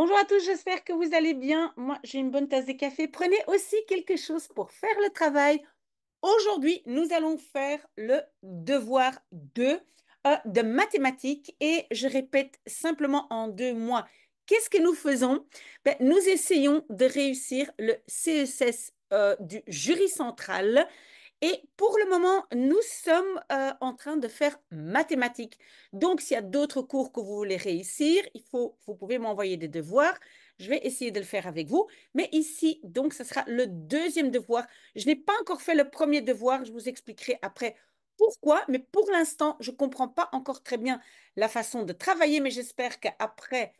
Bonjour à tous, j'espère que vous allez bien. Moi, j'ai une bonne tasse de café. Prenez aussi quelque chose pour faire le travail. Aujourd'hui, nous allons faire le devoir 2 euh, de mathématiques et je répète simplement en deux mois. Qu'est-ce que nous faisons? Ben, Nous essayons de réussir le CSS euh, du jury central et pour le moment, nous sommes euh, en train de faire mathématiques. Donc, s'il y a d'autres cours que vous voulez réussir, il faut, vous pouvez m'envoyer des devoirs. Je vais essayer de le faire avec vous. Mais ici, donc, ce sera le deuxième devoir. Je n'ai pas encore fait le premier devoir. Je vous expliquerai après pourquoi. Mais pour l'instant, je ne comprends pas encore très bien la façon de travailler. Mais j'espère qu'après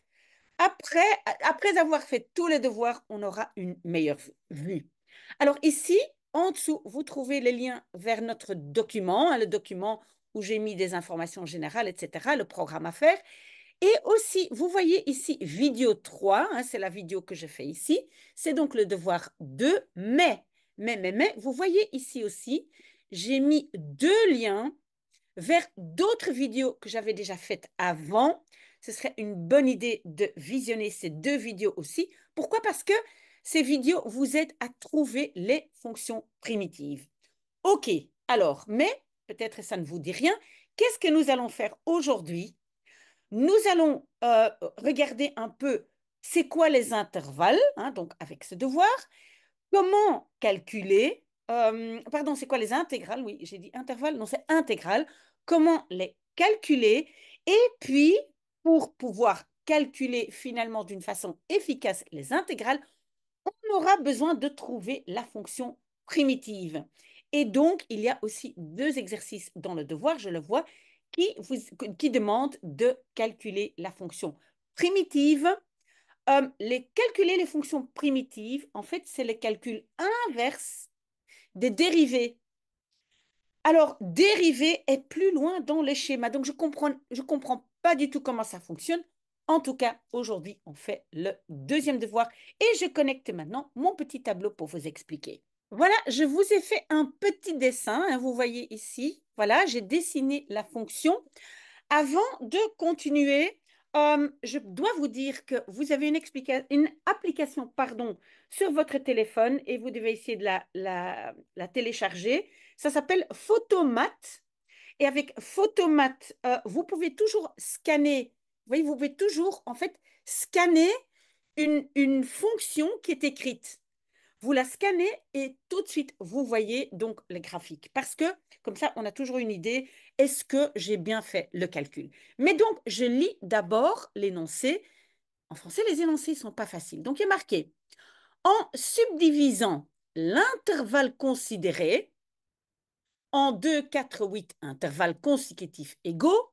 après, après avoir fait tous les devoirs, on aura une meilleure vue. Alors ici, en dessous, vous trouvez les liens vers notre document, hein, le document où j'ai mis des informations générales, etc., le programme à faire. Et aussi, vous voyez ici vidéo 3, hein, c'est la vidéo que je fais ici. C'est donc le devoir 2, mais, mais, mais, mais, vous voyez ici aussi, j'ai mis deux liens vers d'autres vidéos que j'avais déjà faites avant. Ce serait une bonne idée de visionner ces deux vidéos aussi. Pourquoi? Parce que ces vidéos vous aident à trouver les fonctions primitives. OK, alors, mais peut-être ça ne vous dit rien. Qu'est-ce que nous allons faire aujourd'hui? Nous allons euh, regarder un peu c'est quoi les intervalles, hein, donc avec ce devoir, comment calculer, euh, pardon, c'est quoi les intégrales? Oui, j'ai dit intervalle, non, c'est intégral. Comment les calculer? Et puis pour pouvoir calculer finalement d'une façon efficace les intégrales, on aura besoin de trouver la fonction primitive. Et donc, il y a aussi deux exercices dans le devoir, je le vois, qui, demandent de calculer la fonction primitive. Euh, calculer les fonctions primitives, en fait, c'est le calcul inverse des dérivés. Alors, dérivé est plus loin dans les schémas. Donc, je ne comprends pas du tout comment ça fonctionne. En tout cas, aujourd'hui, on fait le deuxième devoir et je connecte maintenant mon petit tableau pour vous expliquer. Voilà, je vous ai fait un petit dessin, hein, vous voyez ici. Voilà, j'ai dessiné la fonction. Avant de continuer, euh, je dois vous dire que vous avez une, application pardon, sur votre téléphone et vous devez essayer de la, la, télécharger. Ça s'appelle Photomat. Et avec Photomat, euh, vous pouvez toujours scanner voyez, vous pouvez toujours, en fait, scanner une, une fonction qui est écrite. Vous la scannez et tout de suite, vous voyez donc les graphiques. Parce que, comme ça, on a toujours une idée, est-ce que j'ai bien fait le calcul? Mais donc, je lis d'abord l'énoncé. En français, les énoncés ne sont pas faciles. Donc, il est marqué, en subdivisant l'intervalle considéré en 2, 4, 8 intervalles consécutifs égaux,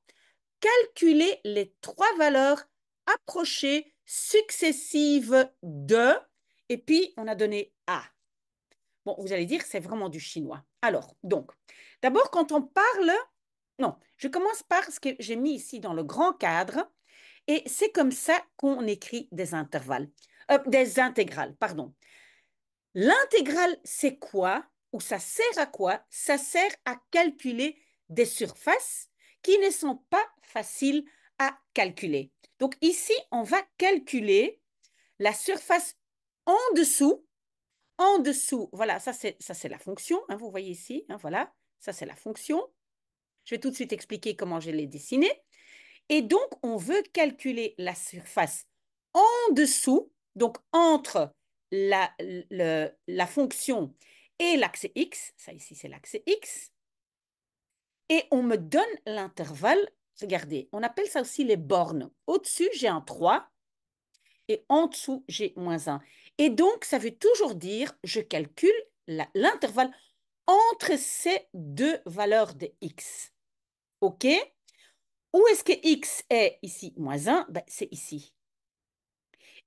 calculer les trois valeurs approchées successives de, et puis on a donné A. Bon, vous allez dire, c'est vraiment du chinois. Alors, donc, d'abord, quand on parle, non, je commence par ce que j'ai mis ici dans le grand cadre, et c'est comme ça qu'on écrit des intervalles, euh, des intégrales, pardon. L'intégrale, c'est quoi ou ça sert à quoi? Ça sert à calculer des surfaces qui ne sont pas faciles à calculer. Donc ici, on va calculer la surface en dessous. En dessous, voilà, ça c'est la fonction, hein, vous voyez ici, hein, voilà, ça c'est la fonction. Je vais tout de suite expliquer comment je l'ai dessinée. Et donc, on veut calculer la surface en dessous, donc entre la, la fonction et l'axe x, ça ici c'est l'axe x, et on me donne l'intervalle. Regardez, on appelle ça aussi les bornes. Au-dessus, j'ai un 3 et en dessous, j'ai moins 1. Et donc, ça veut toujours dire, je calcule l'intervalle entre ces deux valeurs de x. OK? Où est-ce que x est ici moins 1 ben, C'est ici.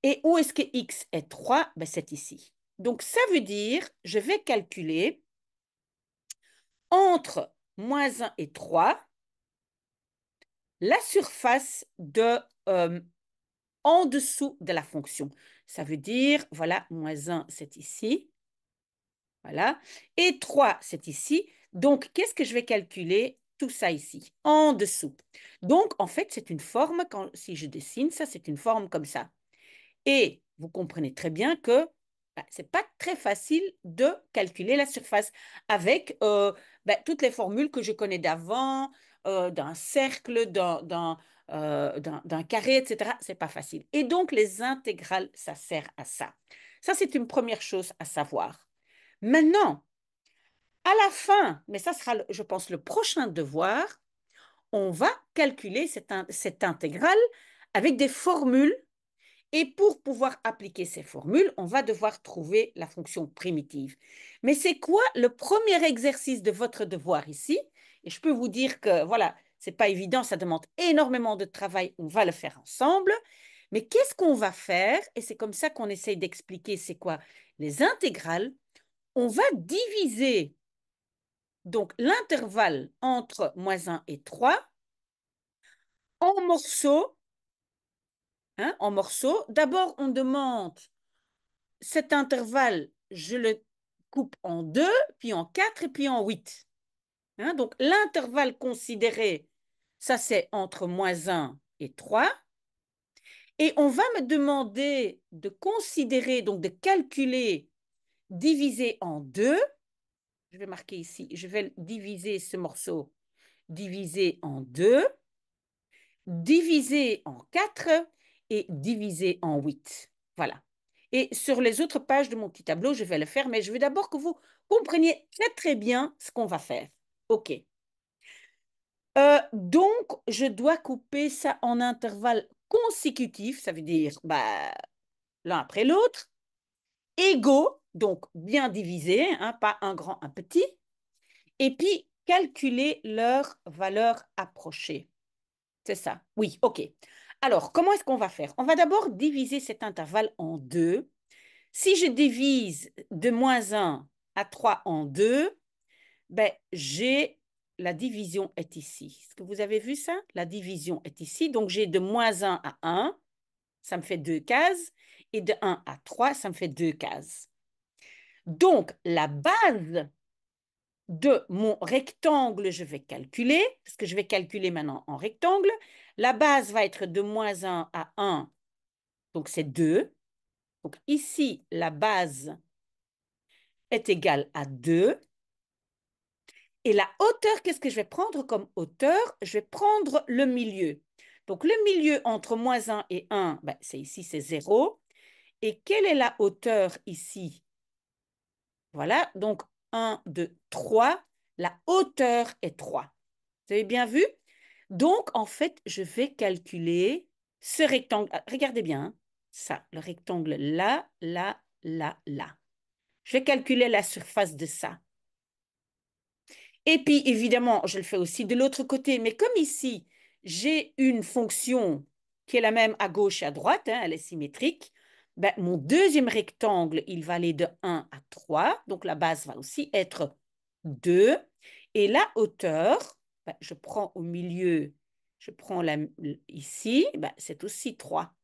Et où est-ce que x est 3 ben, C'est ici. Donc, ça veut dire, je vais calculer entre moins 1 et 3, la surface de euh, en dessous de la fonction. Ça veut dire, voilà, moins 1, c'est ici. Voilà. Et 3, c'est ici. Donc, qu'est-ce que je vais calculer? Tout ça ici, en dessous. Donc, en fait, c'est une forme, quand, si je dessine ça, c'est une forme comme ça. Et vous comprenez très bien que bah, ce n'est pas très facile de calculer la surface avec euh, bah, toutes les formules que je connais d'avant, euh, d'un cercle, d'un euh, carré, etc. Ce n'est pas facile. Et donc, les intégrales, ça sert à ça. Ça, c'est une première chose à savoir. Maintenant, à la fin, mais ça sera, je pense, le prochain devoir, on va calculer cette intégrale avec des formules. Et pour pouvoir appliquer ces formules, on va devoir trouver la fonction primitive. Mais c'est quoi le premier exercice de votre devoir ici? Et je peux vous dire que, voilà, c'est pas évident, ça demande énormément de travail, on va le faire ensemble. Mais qu'est-ce qu'on va faire? Et c'est comme ça qu'on essaye d'expliquer c'est quoi les intégrales. On va diviser donc l'intervalle entre moins 1 et 3 en morceaux. Hein, en morceaux. D'abord, on demande cet intervalle, je le coupe en 2, puis en 4 et puis en 8. Hein, donc l'intervalle considéré, ça c'est entre moins 1 et 3. Et on va me demander de considérer, donc de calculer, diviser en 2 je vais marquer ici, je vais diviser ce morceau, diviser en 2, diviser en 4 et diviser en 8. Voilà. Et sur les autres pages de mon petit tableau, je vais le faire, mais je veux d'abord que vous compreniez très très bien ce qu'on va faire. OK. Euh, donc, je dois couper ça en intervalles consécutifs, ça veut dire bah, l'un après l'autre, égaux, donc bien divisé, hein, pas un grand, un petit, et puis calculer leur valeur approchée. C'est ça. Oui, OK. Alors, comment est-ce qu'on va faire? On va d'abord diviser cet intervalle en deux. Si je divise de moins 1 à 3 en 2, ben, j'ai la division est ici. Est-ce que vous avez vu ça? La division est ici. Donc, j'ai de moins 1 à 1, ça me fait deux cases, et de 1 à 3, ça me fait deux cases. Donc, la base de mon rectangle, je vais calculer, parce que je vais calculer maintenant en rectangle. La base va être de moins 1 à 1, donc c'est 2. Donc ici, la base est égale à 2. Et la hauteur, qu'est-ce que je vais prendre comme hauteur? Je vais prendre le milieu. Donc le milieu entre moins 1 et 1, ben, c'est ici, c'est 0. Et quelle est la hauteur ici? Voilà, donc 1, 2, 3. La hauteur est 3. Vous avez bien vu? Donc, en fait, je vais calculer ce rectangle. Ah, regardez bien, hein. ça, le rectangle là, là, là, là. Je vais calculer la surface de ça. Et puis, évidemment, je le fais aussi de l'autre côté. Mais comme ici, j'ai une fonction qui est la même à gauche et à droite, hein, elle est symétrique, ben, mon deuxième rectangle, il va aller de 1 à 3. Donc, la base va aussi être 2. Et la hauteur, ben, je prends au milieu, je prends ici, ben, c'est aussi 3,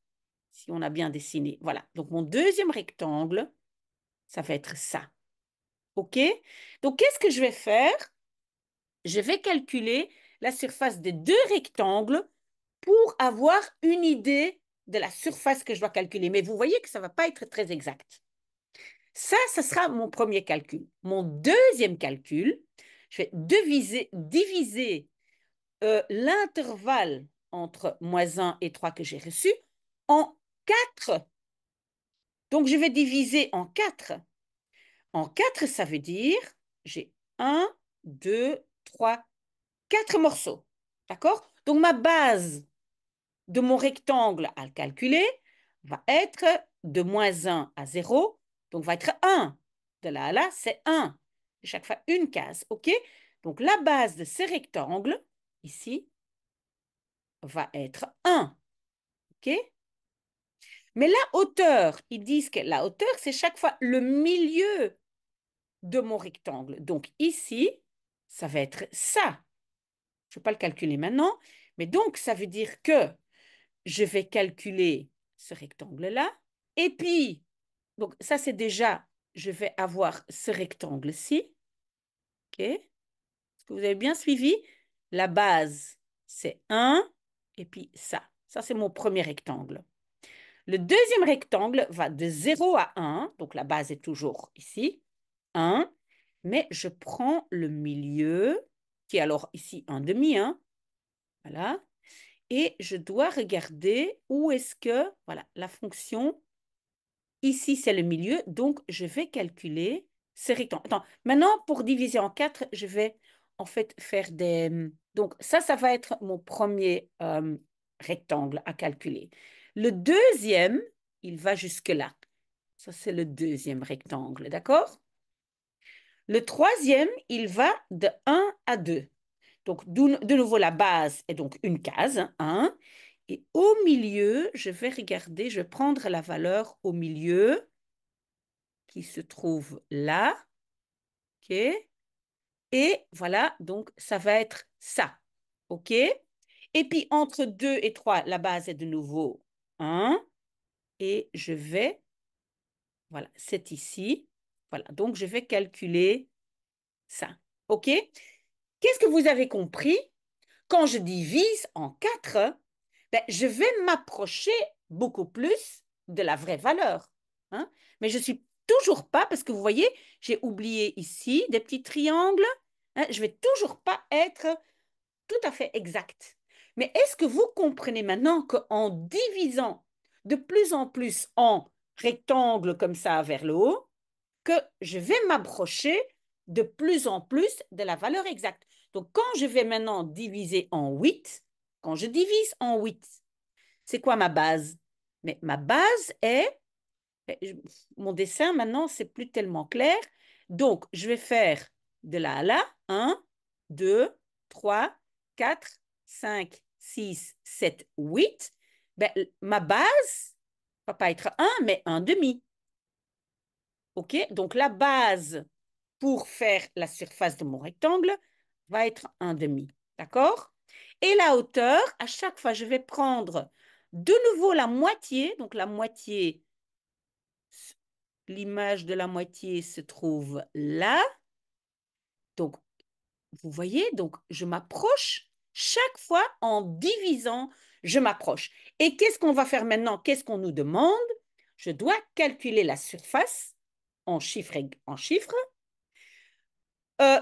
si on a bien dessiné. Voilà. Donc, mon deuxième rectangle, ça va être ça. OK? Donc, qu'est-ce que je vais faire? Je vais calculer la surface des deux rectangles pour avoir une idée de la surface que je dois calculer. Mais vous voyez que ça ne va pas être très exact. Ça, ce sera mon premier calcul. Mon deuxième calcul, je vais diviser, euh, l'intervalle entre moins 1 et 3 que j'ai reçu en 4. Donc, je vais diviser en 4. En 4, ça veut dire j'ai 1, 2, 3, 4 morceaux. D'accord? Donc, ma base de mon rectangle à calculer va être de moins 1 à 0, donc va être 1. De là à là, c'est 1. Chaque fois, une case, OK? Donc, la base de ce rectangle, ici, va être 1. OK? Mais la hauteur, ils disent que la hauteur, c'est chaque fois le milieu de mon rectangle. Donc, ici, ça va être ça. Je ne vais pas le calculer maintenant, mais donc, ça veut dire que je vais calculer ce rectangle-là. Et puis, donc ça c'est déjà, je vais avoir ce rectangle-ci. Est-ce que vous avez bien suivi? La base, c'est 1. Et puis ça, ça c'est mon premier rectangle. Le deuxième rectangle va de 0 à 1, donc la base est toujours ici, 1, mais je prends le milieu, qui est alors ici un demi, hein, voilà, et je dois regarder où est-ce que, voilà, la fonction, ici c'est le milieu, donc je vais calculer Attends, maintenant pour diviser en 4, je vais en fait faire des... Donc ça, ça va être mon premier rectangle à calculer. Le deuxième, il va jusque-là. Ça, c'est le deuxième rectangle, d'accord? Le troisième, il va de 1 à 2. Donc, de nouveau, la base est donc une case, 1. Hein, et au milieu, je vais regarder, je vais prendre la valeur au milieu qui se trouve là. OK? Et voilà, donc ça va être ça. OK? Et puis, entre 2 et 3, la base est de nouveau 1. Et je vais, voilà, c'est ici. Voilà, donc je vais calculer ça. OK? Qu'est-ce que vous avez compris? Quand je divise en 4, ben, je vais m'approcher beaucoup plus de la vraie valeur. Hein? Mais je suis toujours pas, parce que vous voyez, j'ai oublié ici des petits triangles. Hein? Je ne vais toujours pas être tout à fait exact. Mais est-ce que vous comprenez maintenant qu'en divisant de plus en plus en rectangles comme ça vers le haut, que je vais m'approcher de plus en plus de la valeur exacte? Donc, quand je vais maintenant diviser en 8, quand je divise en 8, c'est quoi ma base? Mais ma base est, mon dessin maintenant, c'est plus tellement clair. Donc, je vais faire de là à là, 1, 2, 3, 4, 5, 6, 7, 8. Ben, ma base ne va pas être 1, mais 1 demi. OK? Donc, la base pour faire la surface de mon rectangle va être un demi. D'accord? Et la hauteur, à chaque fois, je vais prendre de nouveau la moitié. Donc la moitié, l'image de la moitié se trouve là. Donc, vous voyez, donc je m'approche chaque fois en divisant, je m'approche. Et qu'est-ce qu'on va faire maintenant? Qu'est-ce qu'on nous demande? Je dois calculer la surface en chiffres, en chiffres euh,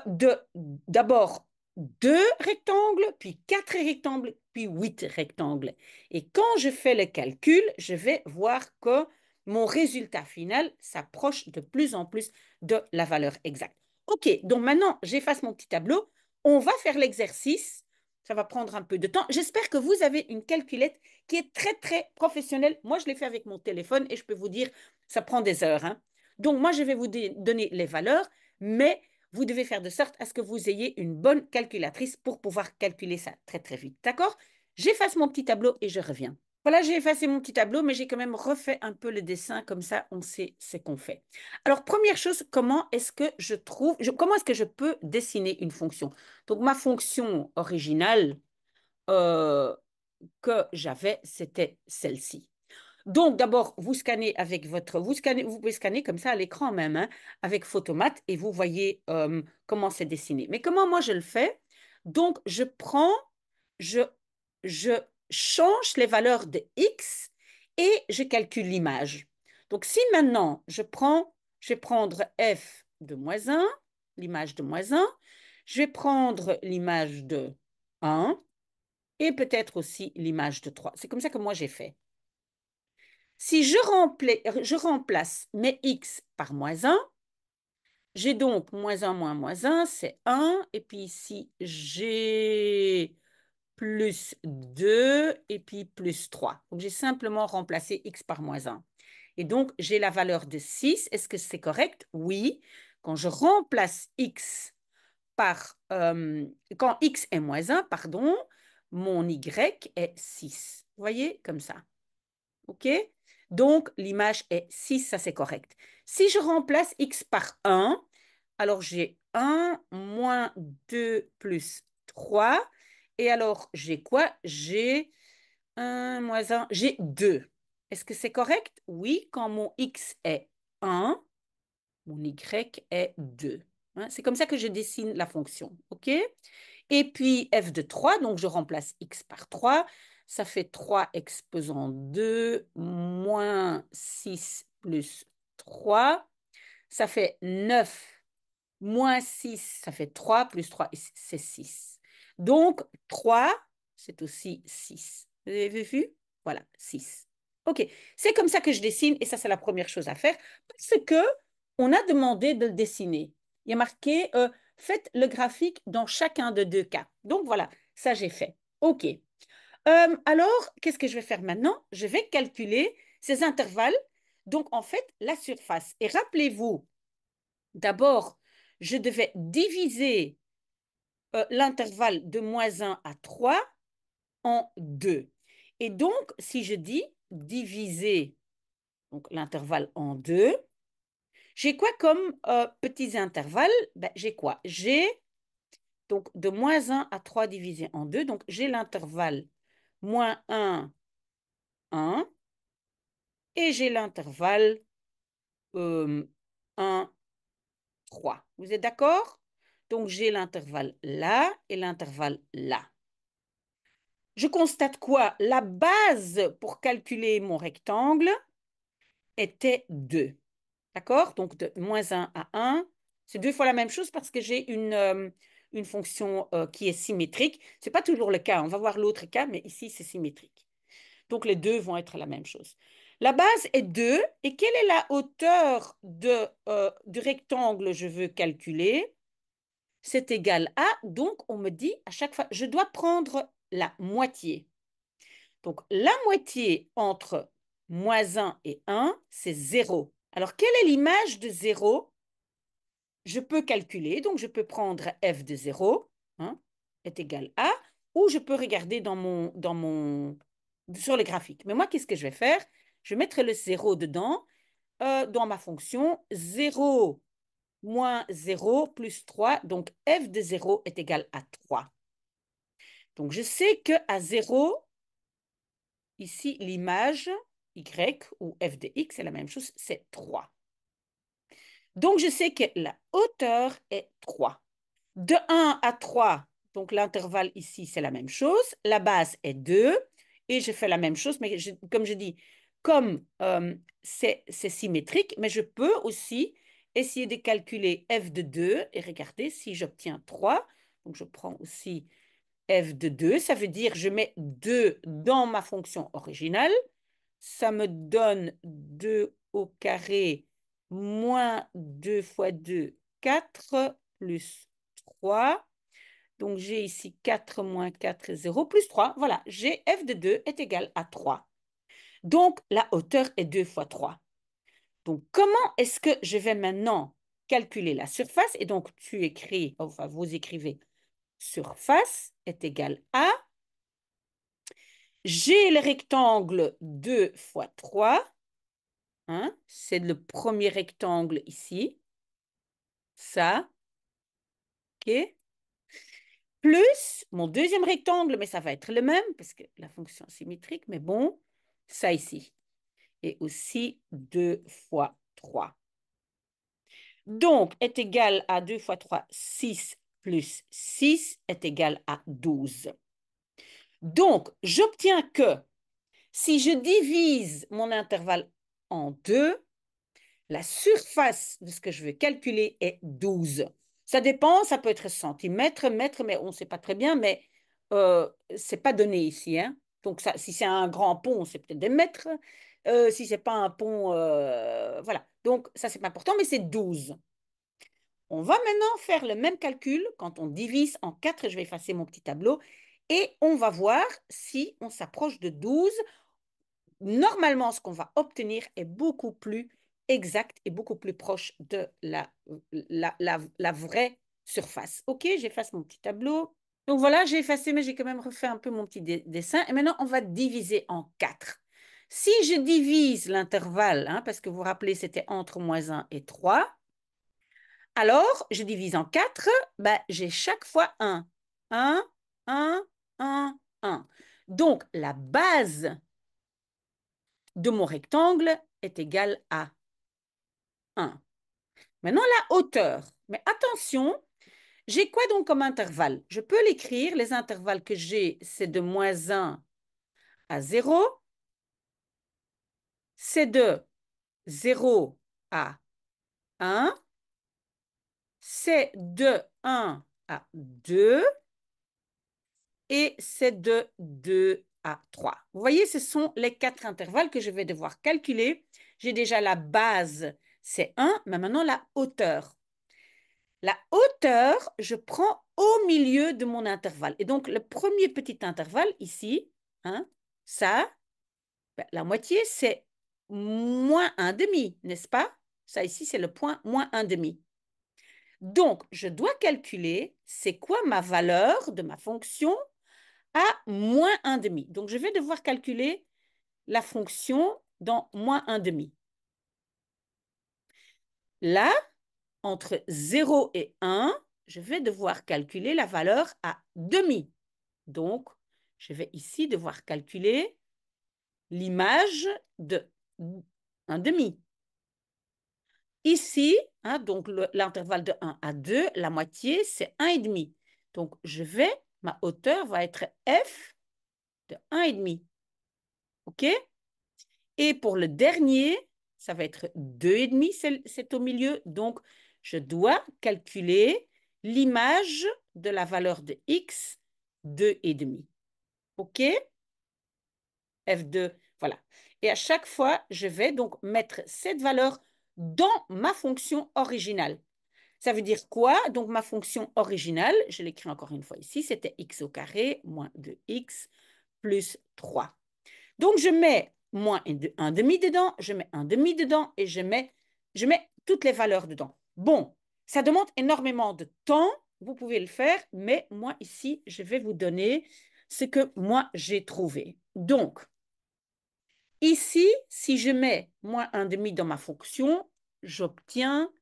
d'abord deux rectangles, puis quatre rectangles, puis huit rectangles. Et quand je fais le calcul, je vais voir que mon résultat final s'approche de plus en plus de la valeur exacte. OK, donc maintenant, j'efface mon petit tableau. On va faire l'exercice. Ça va prendre un peu de temps. J'espère que vous avez une calculette qui est très, très professionnelle. Moi, je l'ai fait avec mon téléphone et je peux vous dire, ça prend des heures. Hein. Donc, moi, je vais vous donner les valeurs, mais vous devez faire de sorte à ce que vous ayez une bonne calculatrice pour pouvoir calculer ça très très vite. D'accord? J'efface mon petit tableau et je reviens. Voilà, j'ai effacé mon petit tableau, mais j'ai quand même refait un peu le dessin, comme ça on sait ce qu'on fait. Alors, première chose, comment est-ce que je trouve, comment est-ce que je peux dessiner une fonction? Donc, ma fonction originale euh, que j'avais, c'était celle-ci. Donc, d'abord, vous scannez avec votre. Vous, scannez, vous pouvez scanner comme ça à l'écran même, hein, avec Photomat, et vous voyez euh, comment c'est dessiné. Mais comment moi je le fais? Donc, je prends, je, je change les valeurs de x et je calcule l'image. Donc, si maintenant je prends, je vais prendre f de moins 1, l'image de moins 1, je vais prendre l'image de 1 et peut-être aussi l'image de 3. C'est comme ça que moi j'ai fait. Si je, remplace mes x par moins 1, j'ai donc moins 1 moins moins 1, c'est 1. Et puis ici, j'ai plus 2 et puis plus 3. Donc, j'ai simplement remplacé x par moins 1. Et donc, j'ai la valeur de 6. Est-ce que c'est correct? Oui. Quand je remplace x par... Euh, quand x est moins 1, pardon, mon y est 6. Vous voyez, comme ça. OK? Donc, l'image est 6, ça c'est correct. Si je remplace x par 1, alors j'ai 1 moins 2 plus 3. Et alors, j'ai quoi? J'ai 1 moins 1, j'ai 2. Est-ce que c'est correct? Oui, quand mon x est 1, mon y est 2. Hein, c'est comme ça que je dessine la fonction. Et puis f de 3, donc je remplace x par 3 ça fait 3 exposant 2, moins 6 plus 3, ça fait 9, moins 6, ça fait 3, plus 3, c'est 6. Donc, 3, c'est aussi 6. Vous avez vu Voilà, 6. OK, c'est comme ça que je dessine et ça, c'est la première chose à faire parce que on a demandé de le dessiner. Il y a marqué euh, faites le graphique dans chacun de deux cas. Donc voilà, ça j'ai fait. OK. Euh, alors, qu'est-ce que je vais faire maintenant? Je vais calculer ces intervalles. Donc en fait, la surface. Et rappelez-vous, d'abord, je devais diviser euh, l'intervalle de moins 1 à 3 en 2. Et donc, si je dis diviser l'intervalle en 2, j'ai quoi comme euh, petits intervalles? Ben, J'ai quoi? J'ai donc de moins 1 à 3 divisé en 2. Donc, j'ai l'intervalle moins 1, 1. Et j'ai l'intervalle 1, 3. Vous êtes d'accord? Donc, j'ai l'intervalle là et l'intervalle là. Je constate quoi? La base pour calculer mon rectangle était 2. D'accord? Donc, de moins 1 à 1, c'est deux fois la même chose parce que j'ai une, euh, fonction euh, qui est symétrique. Ce n'est pas toujours le cas. On va voir l'autre cas, mais ici, c'est symétrique. Donc, les deux vont être la même chose. La base est 2. Et quelle est la hauteur euh, du rectangle que je veux calculer? C'est égal à, donc on me dit à chaque fois, je dois prendre la moitié. Donc, la moitié entre moins 1 et 1, c'est 0. Alors, quelle est l'image de 0 Je peux calculer, donc je peux prendre f de 0 hein, est égal à, ou je peux regarder sur le graphique. Mais moi, qu'est-ce que je vais faire? Je mettrai le 0 dedans, euh, dans ma fonction 0 moins 0 plus 3, donc f de 0 est égal à 3. Donc, je sais qu'à 0, ici, l'image y ou f de x, c'est la même chose, c'est 3. Donc, je sais que la hauteur est 3. De 1 à 3, donc l'intervalle ici, c'est la même chose. La base est 2. Et je fais la même chose, mais comme je dis, comme euh, c'est symétrique, mais je peux aussi essayer de calculer f de 2 et regarder si j'obtiens 3. Donc, je prends aussi f de 2. Ça veut dire je mets 2 dans ma fonction originale ça me donne 2 au carré moins 2 fois 2, 4 plus 3. Donc, j'ai ici 4 moins 4, 0 plus 3. Voilà, g f de 2 est égal à 3. Donc, la hauteur est 2 fois 3. Donc, comment est-ce que je vais maintenant calculer la surface? Et donc, tu écris, enfin, vous écrivez surface est égal à j'ai le rectangle 2 fois 3. Hein, c'est le premier rectangle ici. Ça. OK. Plus mon deuxième rectangle, mais ça va être le même parce que la fonction symétrique, mais bon, ça ici. Et aussi 2 fois 3. Donc, est égal à 2 fois 3, 6 plus 6 est égal à 12. Donc, j'obtiens que si je divise mon intervalle en deux, la surface de ce que je veux calculer est 12. Ça dépend, ça peut être centimètres, mètres, mais on ne sait pas très bien, mais euh, ce n'est pas donné ici. Hein. Donc, ça, si c'est un grand pont, c'est peut-être des mètres. Euh, si ce n'est pas un pont, euh, voilà. Donc, ça, c'est pas important, mais c'est 12. On va maintenant faire le même calcul quand on divise en 4. Je vais effacer mon petit tableau et on va voir si on s'approche de 12. Normalement, ce qu'on va obtenir est beaucoup plus exact et beaucoup plus proche de la, la, vraie surface. OK, j'efface mon petit tableau. Donc voilà, j'ai effacé, mais j'ai quand même refait un peu mon petit dessin. Et maintenant, on va diviser en 4. Si je divise l'intervalle, hein, parce que vous vous rappelez, c'était entre moins 1 et 3, alors je divise en 4, ben, j'ai chaque fois 1. 1, 1, 1, 1. Donc, la base de mon rectangle est égale à 1. Maintenant, la hauteur. Mais attention, j'ai quoi donc comme intervalle? Je peux l'écrire, les intervalles que j'ai, c'est de moins 1 à 0, c'est de 0 à 1, c'est de 1 à 2 et c'est de 2 à 3. Vous voyez, ce sont les quatre intervalles que je vais devoir calculer. J'ai déjà la base, c'est 1, mais maintenant la hauteur. La hauteur, je prends au milieu de mon intervalle. Et donc, le premier petit intervalle ici, hein, ça, ben, la moitié, c'est moins un demi, n'est-ce pas? Ça ici, c'est le point moins un demi. Donc, je dois calculer c'est quoi ma valeur de ma fonction à moins un demi. Donc, je vais devoir calculer la fonction dans moins un demi. Là, entre 0 et 1, je vais devoir calculer la valeur à demi. Donc, je vais ici devoir calculer l'image de un demi. Ici, hein, donc l'intervalle de 1 à 2, la moitié, c'est 1,5. Donc, je vais, ma hauteur va être f de 1,5. OK? Et pour le dernier, ça va être 2,5, c'est au milieu. Donc, je dois calculer l'image de la valeur de x, 2,5. OK? F2, voilà. Et à chaque fois, je vais donc mettre cette valeur dans ma fonction originale. Ça veut dire quoi? Donc, ma fonction originale, je l'écris encore une fois ici, c'était x au carré moins 2x plus 3. Donc, je mets moins un demi dedans, je mets un demi dedans et je mets, je mets toutes les valeurs dedans. Bon, ça demande énormément de temps, vous pouvez le faire, mais moi ici, je vais vous donner ce que moi j'ai trouvé. Donc, ici, si je mets moins un demi dans ma fonction, j'obtiens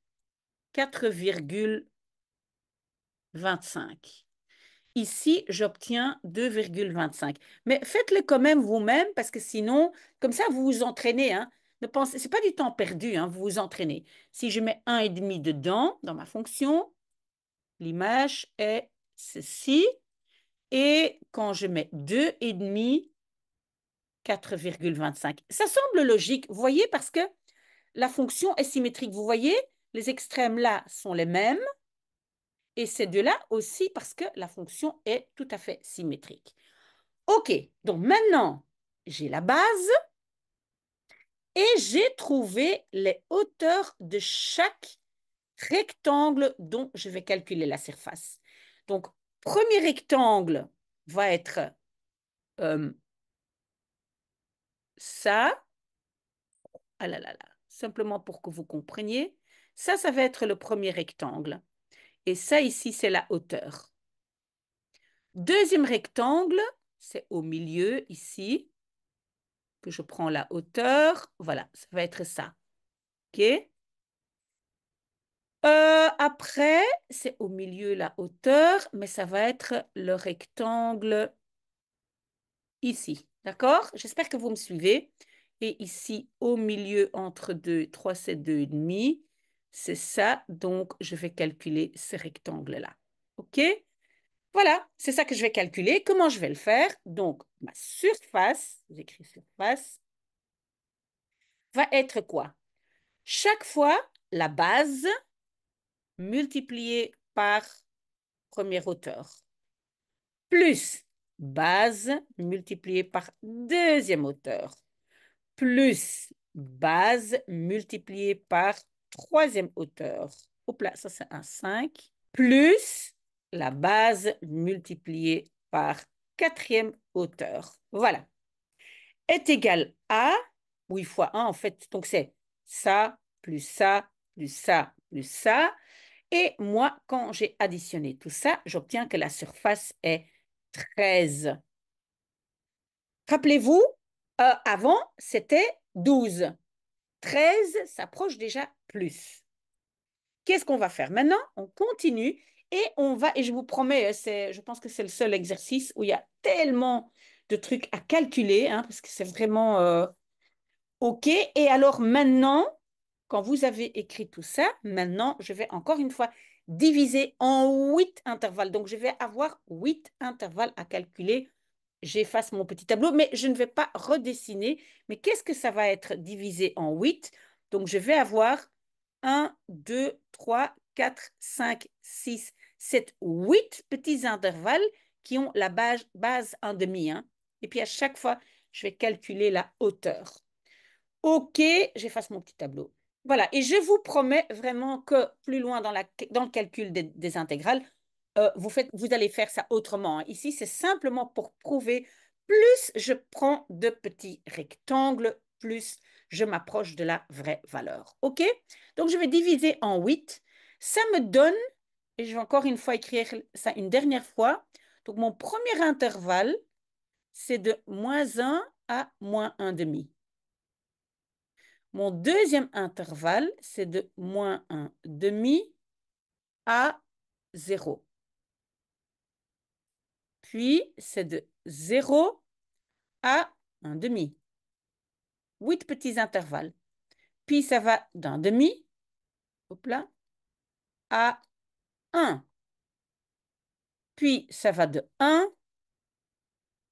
4,25. Ici, j'obtiens 2,25. Mais faites-le quand même vous-même parce que sinon, comme ça, vous vous entraînez. Hein. Ne pensez, pas du temps perdu, hein, vous vous entraînez. Si je mets 1,5 dedans, dans ma fonction, l'image est ceci. Et quand je mets 2,5, 4,25. Ça semble logique, vous voyez, parce que la fonction est symétrique. Vous voyez, les extrêmes là sont les mêmes. Et ces deux-là aussi parce que la fonction est tout à fait symétrique. OK, donc maintenant, j'ai la base. Et j'ai trouvé les hauteurs de chaque rectangle dont je vais calculer la surface. Donc, premier rectangle va être euh, ça. Ah là là là, simplement pour que vous compreniez. Ça, ça va être le premier rectangle. Et ça ici, c'est la hauteur. Deuxième rectangle, c'est au milieu ici que je prends la hauteur. Voilà, ça va être ça. OK? Euh, Après, c'est au milieu la hauteur, mais ça va être le rectangle ici. D'accord? J'espère que vous me suivez. Et ici, au milieu, entre 2 et 3, c'est 2,5. C'est ça. Donc, je vais calculer ce rectangle-là. OK? Voilà, c'est ça que je vais calculer. Comment je vais le faire? Donc, ma surface, j'écris surface, va être quoi? Chaque fois, la base multipliée par première hauteur, plus base multipliée par deuxième hauteur, plus base multipliée par troisième hauteur. Là, ça c'est un 5, plus la base multipliée par quatrième hauteur. Voilà. Est égal à, oui, fois 1 en fait, donc c'est ça, plus ça, plus ça, plus ça. Et moi, quand j'ai additionné tout ça, j'obtiens que la surface est 13. Rappelez-vous, euh, avant, c'était 12. 13 s'approche déjà plus. Qu'est-ce qu'on va faire? Maintenant On continue et on va, et je vous promets, c'est, je pense que c'est le seul exercice où il y a tellement de trucs à calculer, hein, parce que c'est vraiment euh, OK. Et alors maintenant, quand vous avez écrit tout ça, maintenant, je vais encore une fois diviser en huit intervalles. Donc, je vais avoir huit intervalles à calculer j'efface mon petit tableau, mais je ne vais pas redessiner. Mais qu'est-ce que ça va être divisé en 8 Donc, je vais avoir 1, 2, 3, 4, 5, 6, 7, 8 petits intervalles qui ont la base, base. Hein. Et puis, à chaque fois, je vais calculer la hauteur. OK, j'efface mon petit tableau. Voilà, et je vous promets vraiment que plus loin dans, le calcul des, intégrales, euh, vous, vous allez faire ça autrement. Ici, c'est simplement pour prouver, plus je prends de petits rectangles, plus je m'approche de la vraie valeur. OK? Donc, je vais diviser en 8. Ça me donne, et je vais encore une fois écrire ça une dernière fois, donc mon premier intervalle, c'est de moins 1 à moins 1 demi. Mon deuxième intervalle, c'est de moins 1 demi à 0. Puis, c'est de 0 à 1 demi. 8 petits intervalles. Puis, ça va d'un demi, hop là, à 1. Puis, ça va de 1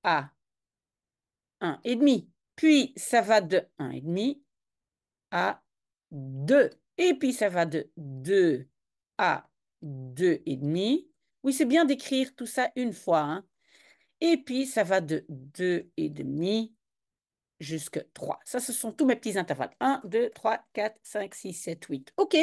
à 1 et demi. Puis, ça va de 1 et demi à 2. Et puis, ça va de 2 à 2 et demi. Oui, c'est bien d'écrire tout ça une fois. Hein. Et puis, ça va de 2 et demi jusqu'à 3. Ça, ce sont tous mes petits intervalles. 1, 2, 3, 4, 5, 6, 7, 8. OK.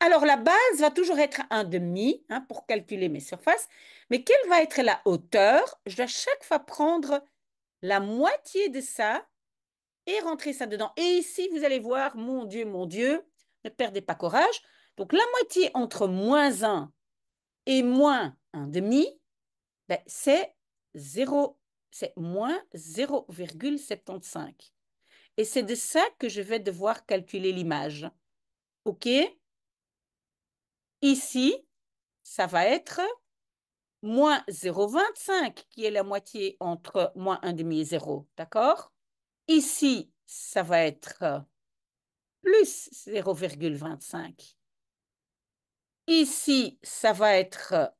Alors, la base va toujours être 1 demi hein, pour calculer mes surfaces. Mais quelle va être la hauteur? Je dois chaque fois prendre la moitié de ça et rentrer ça dedans. Et ici, vous allez voir, mon Dieu, mon Dieu, ne perdez pas courage. Donc, la moitié entre moins 1 et moins 1 demi, ben, c'est 0, c'est moins 0,75. Et c'est de ça que je vais devoir calculer l'image. OK? Ici, ça va être moins 0,25, qui est la moitié entre moins 1 demi et 0. D'accord? Ici, ça va être plus 0,25. Ici, ça va être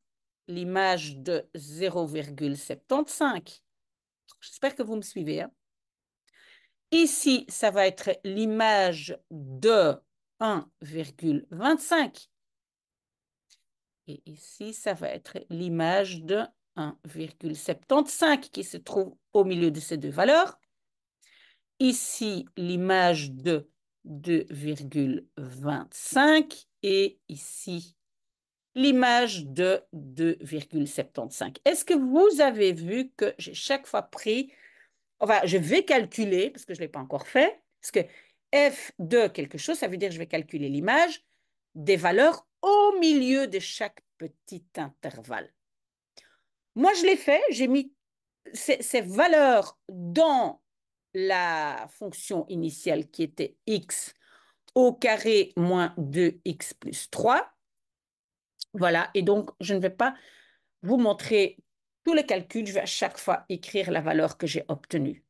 l'image de 0,75. J'espère que vous me suivez. Hein. Ici, ça va être l'image de 1,25. Et ici, ça va être l'image de 1,75 qui se trouve au milieu de ces deux valeurs. Ici, l'image de 2,25 et ici, l'image de 2,75. Est-ce que vous avez vu que j'ai chaque fois pris, enfin, je vais calculer, parce que je ne l'ai pas encore fait, parce que f de quelque chose, ça veut dire que je vais calculer l'image des valeurs au milieu de chaque petit intervalle. Moi, je l'ai fait, j'ai mis ces, ces, valeurs dans la fonction initiale qui était x au carré moins 2x plus 3. Voilà, et donc je ne vais pas vous montrer tous les calculs, je vais à chaque fois écrire la valeur que j'ai obtenue.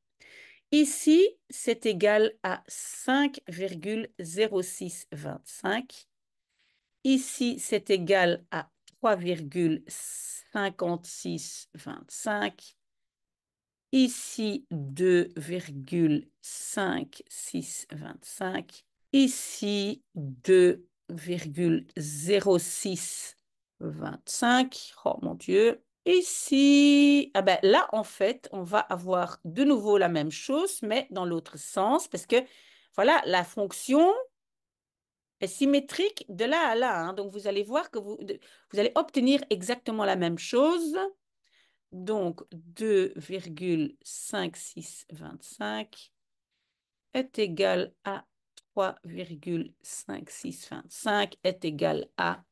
Ici, c'est égal à 5,0625. Ici, c'est égal à 3,5625. Ici, 2,5625. Ici, 2,0625. Oh mon Dieu. Ici, ah ben là, en fait, on va avoir de nouveau la même chose, mais dans l'autre sens, parce que, voilà, la fonction est symétrique de là à là. Hein. Donc, vous allez voir que vous, vous allez obtenir exactement la même chose. Donc, 2,5625 est égal à 3,5625 est égal à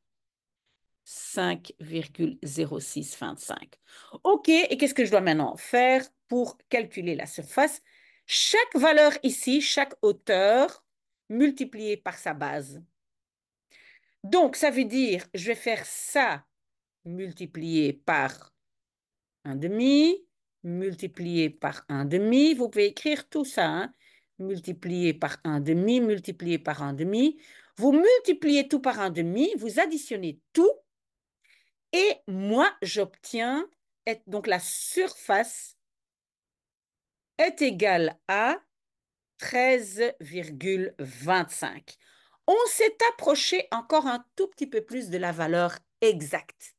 5,0625. OK, et qu'est-ce que je dois maintenant faire pour calculer la surface? Chaque valeur ici, chaque hauteur, multipliée par sa base. Donc, ça veut dire, je vais faire ça multiplié par un demi, multiplié par un demi. Vous pouvez écrire tout ça, hein? multiplié par un demi, multiplié par un demi. Vous multipliez tout par un demi, vous additionnez tout, et moi, j'obtiens donc la surface est égal à 13,25. On s'est approché encore un tout petit peu plus de la valeur exacte.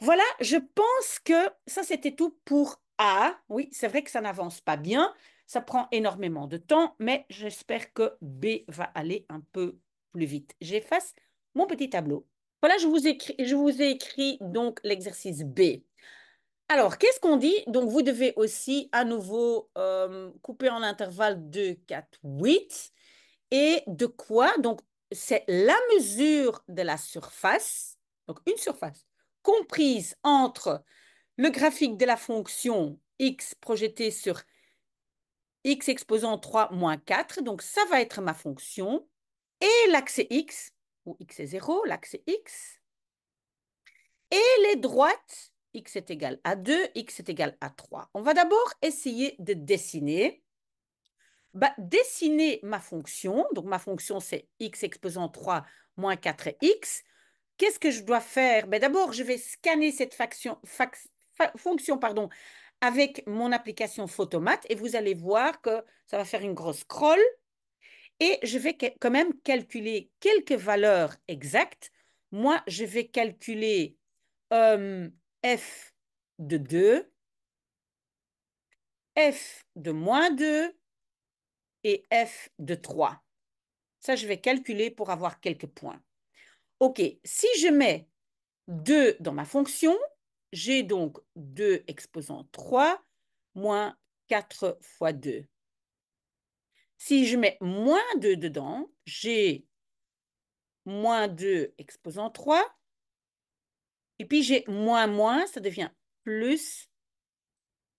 Voilà, je pense que ça, c'était tout pour A. Oui, c'est vrai que ça n'avance pas bien. Ça prend énormément de temps, mais j'espère que B va aller un peu plus vite. J'efface mon petit tableau. Voilà, je vous, ai écrit donc l'exercice B. Alors, qu'est-ce qu'on dit? Donc, vous devez aussi à nouveau euh, couper en intervalle 2, 4, 8. Et de quoi? Donc, c'est la mesure de la surface, donc une surface, comprise entre le graphique de la fonction x projetée sur x exposant 3 moins 4, donc ça va être ma fonction, et l'axe x, où x est 0, l'axe x, et les droites, x est égal à 2, x est égal à 3. On va d'abord essayer de dessiner. Bah, dessiner ma fonction, donc ma fonction c'est x exposant 3 moins 4x. Qu'est-ce que je dois faire? Ben, D'abord, je vais scanner cette fonction pardon, avec mon application Photomat et vous allez voir que ça va faire une grosse scroll et je vais quand même calculer quelques valeurs exactes. Moi, je vais calculer euh, f de 2, f de moins 2 et f de 3. Ça, je vais calculer pour avoir quelques points. OK, si je mets 2 dans ma fonction, j'ai donc 2 exposant 3 moins 4 fois 2. Si je mets moins 2 dedans, j'ai moins 2 exposant 3. Et puis j'ai moins moins, ça devient plus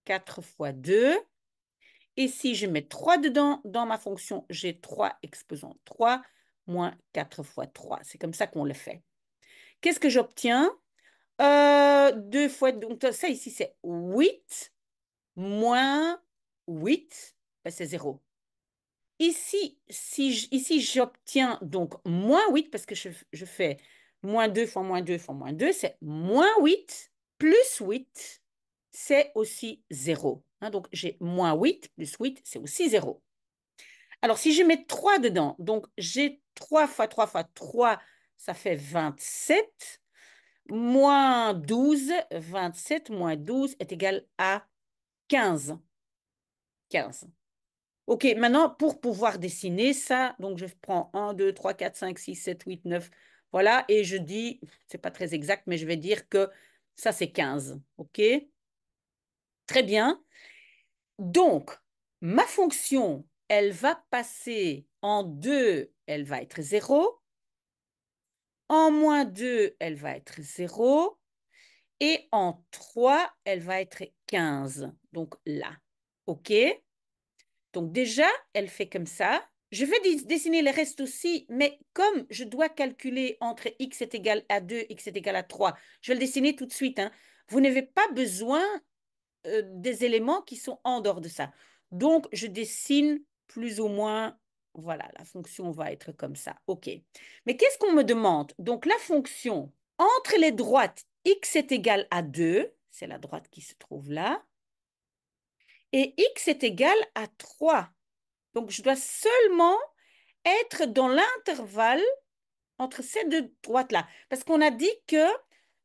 4 fois 2. Et si je mets 3 dedans, dans ma fonction, j'ai 3 exposant 3 moins 4 fois 3. C'est comme ça qu'on le fait. Qu'est-ce que j'obtiens? 2 euh, fois, donc ça ici c'est 8 moins 8, ben, c'est 0. Ici, j'obtiens donc moins 8 parce que je, je, fais moins 2 fois moins 2 fois moins 2, c'est moins 8 plus 8, c'est aussi 0. Hein, donc j'ai moins 8 plus 8, c'est aussi 0. Alors si je mets 3 dedans, donc j'ai 3 fois 3 fois 3, ça fait 27 moins 12, 27 moins 12 est égal à 15. 15. OK, maintenant, pour pouvoir dessiner ça, donc je prends 1, 2, 3, 4, 5, 6, 7, 8, 9, voilà, et je dis, c'est pas très exact, mais je vais dire que ça, c'est 15. OK? Très bien. Donc, ma fonction, elle va passer en 2, elle va être 0. En moins 2, elle va être 0. Et en 3, elle va être 15. Donc là. OK Donc déjà, elle fait comme ça. Je vais dessiner le reste aussi, mais comme je dois calculer entre x est égal à 2, x est égal à 3, je vais le dessiner tout de suite. Hein. Vous n'avez pas besoin euh, des éléments qui sont en dehors de ça. Donc, je dessine plus ou moins voilà, la fonction va être comme ça. OK. Mais qu'est-ce qu'on me demande? Donc, la fonction entre les droites x est égal à 2, c'est la droite qui se trouve là, et x est égal à 3. Donc, je dois seulement être dans l'intervalle entre ces deux droites-là. Parce qu'on a dit que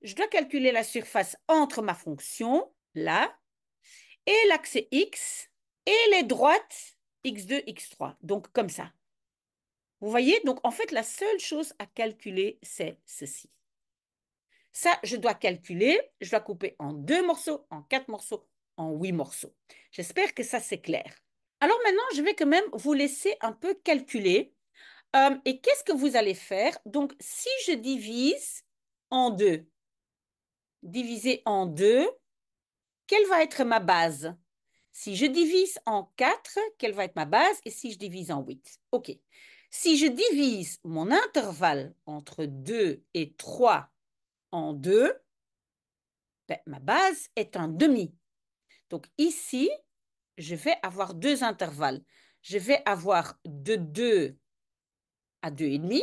je dois calculer la surface entre ma fonction, là, et l'axe x, et les droites x2, x3. Donc, comme ça. Vous voyez? Donc, en fait, la seule chose à calculer, c'est ceci. Ça, je dois calculer, je dois couper en deux morceaux, en quatre morceaux, en huit morceaux. J'espère que ça, c'est clair. Alors maintenant, je vais quand même vous laisser un peu calculer. Euh, et qu'est-ce que vous allez faire? Donc, si je divise en deux, diviser en deux, quelle va être ma base? Si je divise en 4, quelle va être ma base? Et si je divise en 8 OK. Si je divise mon intervalle entre 2 et 3 en 2, ben, ma base est un demi. Donc ici, je vais avoir deux intervalles. Je vais avoir de 2 à 2,5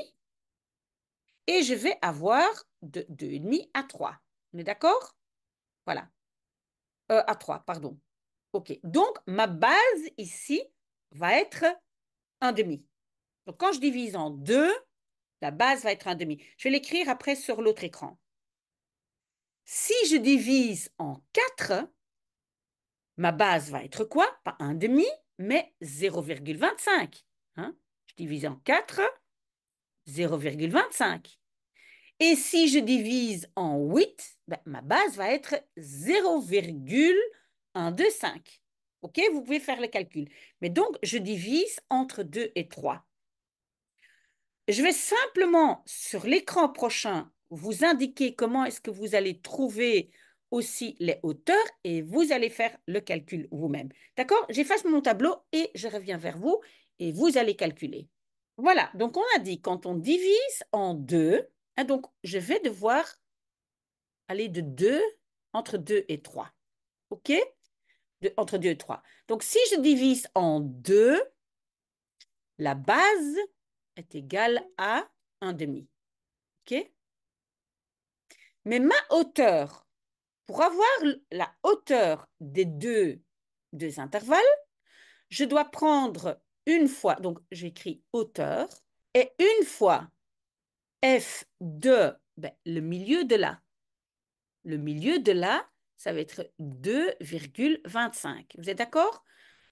et je vais avoir de 2,5 à 3. On est d'accord? Voilà. Euh, à 3, pardon. OK. Donc, ma base ici va être un demi. Donc, quand je divise en 2, la base va être un demi. Je vais l'écrire après sur l'autre écran. Si je divise en 4, ma base va être quoi? Pas un demi, mais 0,25. Hein? Je divise en 4, 0,25. Et si je divise en 8, ben, ma base va être 0,125. OK, vous pouvez faire le calcul. Mais donc, je divise entre 2 et 3. Je vais simplement, sur l'écran prochain, vous indiquer comment est-ce que vous allez trouver aussi les hauteurs et vous allez faire le calcul vous-même. D'accord? J'efface mon tableau et je reviens vers vous et vous allez calculer. Voilà, donc on a dit quand on divise en 2, hein, donc je vais devoir aller de 2 entre 2 et 3. OK? Entre 2 et 3. Donc si je divise en 2, la base est égale à 1 demi. Mais ma hauteur, pour avoir la hauteur des deux, deux intervalles, je dois prendre une fois, donc j'écris hauteur, et une fois f de ben, le milieu de là. Le milieu de là, ça va être 2,25. Vous êtes d'accord?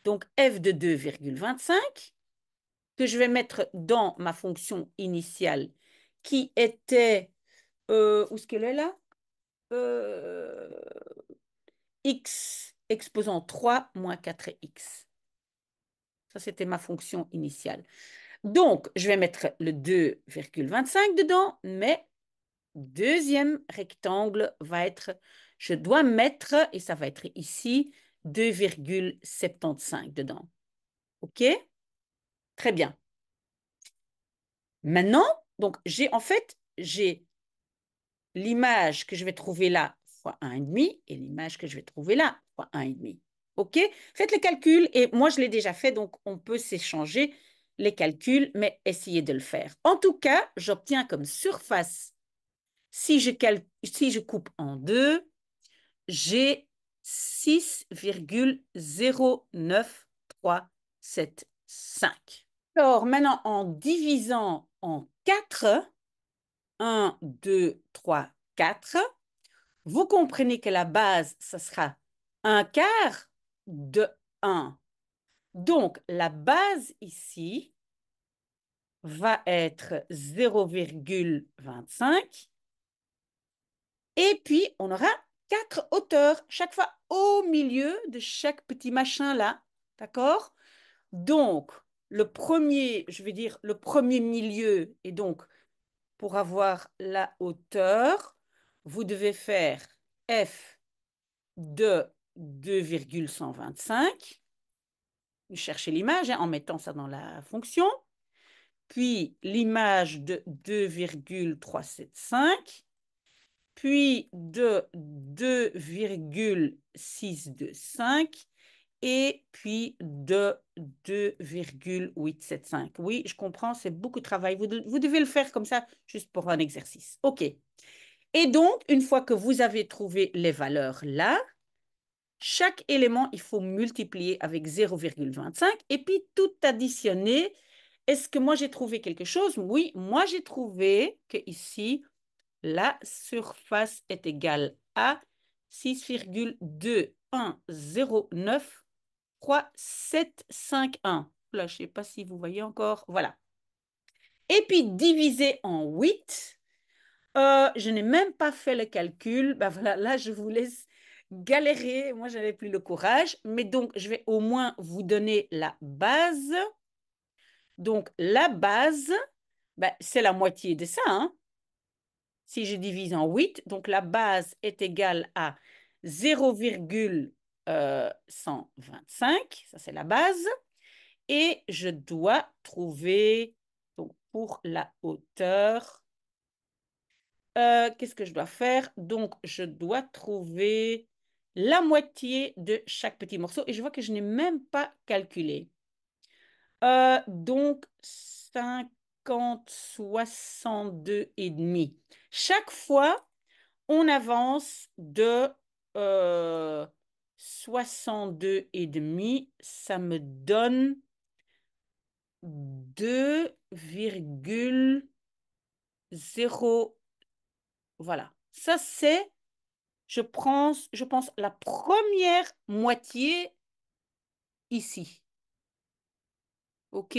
Donc f de 2,25 que je vais mettre dans ma fonction initiale qui était, euh, où est-ce qu'elle est là? Euh, x exposant 3 moins 4x. Ça, c'était ma fonction initiale. Donc, je vais mettre le 2,25 dedans, mais deuxième rectangle va être, je dois mettre, et ça va être ici, 2,75 dedans. OK? Très bien. Maintenant, donc j'ai en fait, j'ai l'image que je vais trouver là fois 1,5 et l'image que je vais trouver là fois 1,5. OK? Faites le calcul et moi je l'ai déjà fait, donc on peut s'échanger les calculs, mais essayez de le faire. En tout cas, j'obtiens comme surface, si je, si je coupe en deux, j'ai 6,09375. Alors maintenant, en divisant en 4, 1, 2, 3, 4, vous comprenez que la base, ce sera un quart de 1. Donc, la base ici va être 0,25. Et puis, on aura quatre hauteurs, chaque fois au milieu de chaque petit machin là. D'accord? Donc, le premier, je vais dire le premier milieu, et donc pour avoir la hauteur, vous devez faire f de 2,125. Cherchez l'image hein, en mettant ça dans la fonction. Puis l'image de 2,375. Puis de 2,625 et puis de 2,875. Oui, je comprends, c'est beaucoup de travail. Vous, devez le faire comme ça, juste pour un exercice. OK. Et donc, une fois que vous avez trouvé les valeurs là, chaque élément, il faut multiplier avec 0,25 et puis tout additionner. Est-ce que moi, j'ai trouvé quelque chose? Oui, moi, j'ai trouvé que ici, la surface est égale à 6,2109 3, 7, 5, 1. Là, je ne sais pas si vous voyez encore. Voilà. Et puis, diviser en 8. Euh, je n'ai même pas fait le calcul. Ben voilà, là, je vous laisse galérer. Moi, je n'avais plus le courage. Mais donc, je vais au moins vous donner la base. Donc, la base, ben, c'est la moitié de ça. Hein. Si je divise en 8, donc la base est égale à 0,8. 125, euh, ça c'est la base. Et je dois trouver, pour la hauteur, euh, qu'est-ce que je dois faire? Donc, je dois trouver la moitié de chaque petit morceau. Et je vois que je n'ai même pas calculé. Euh, donc, 50, 62 et demi. Chaque fois, on avance de 62 et demi, ça me donne 2,0. Voilà. Ça, c'est, je pense, je pense, la première moitié ici. OK?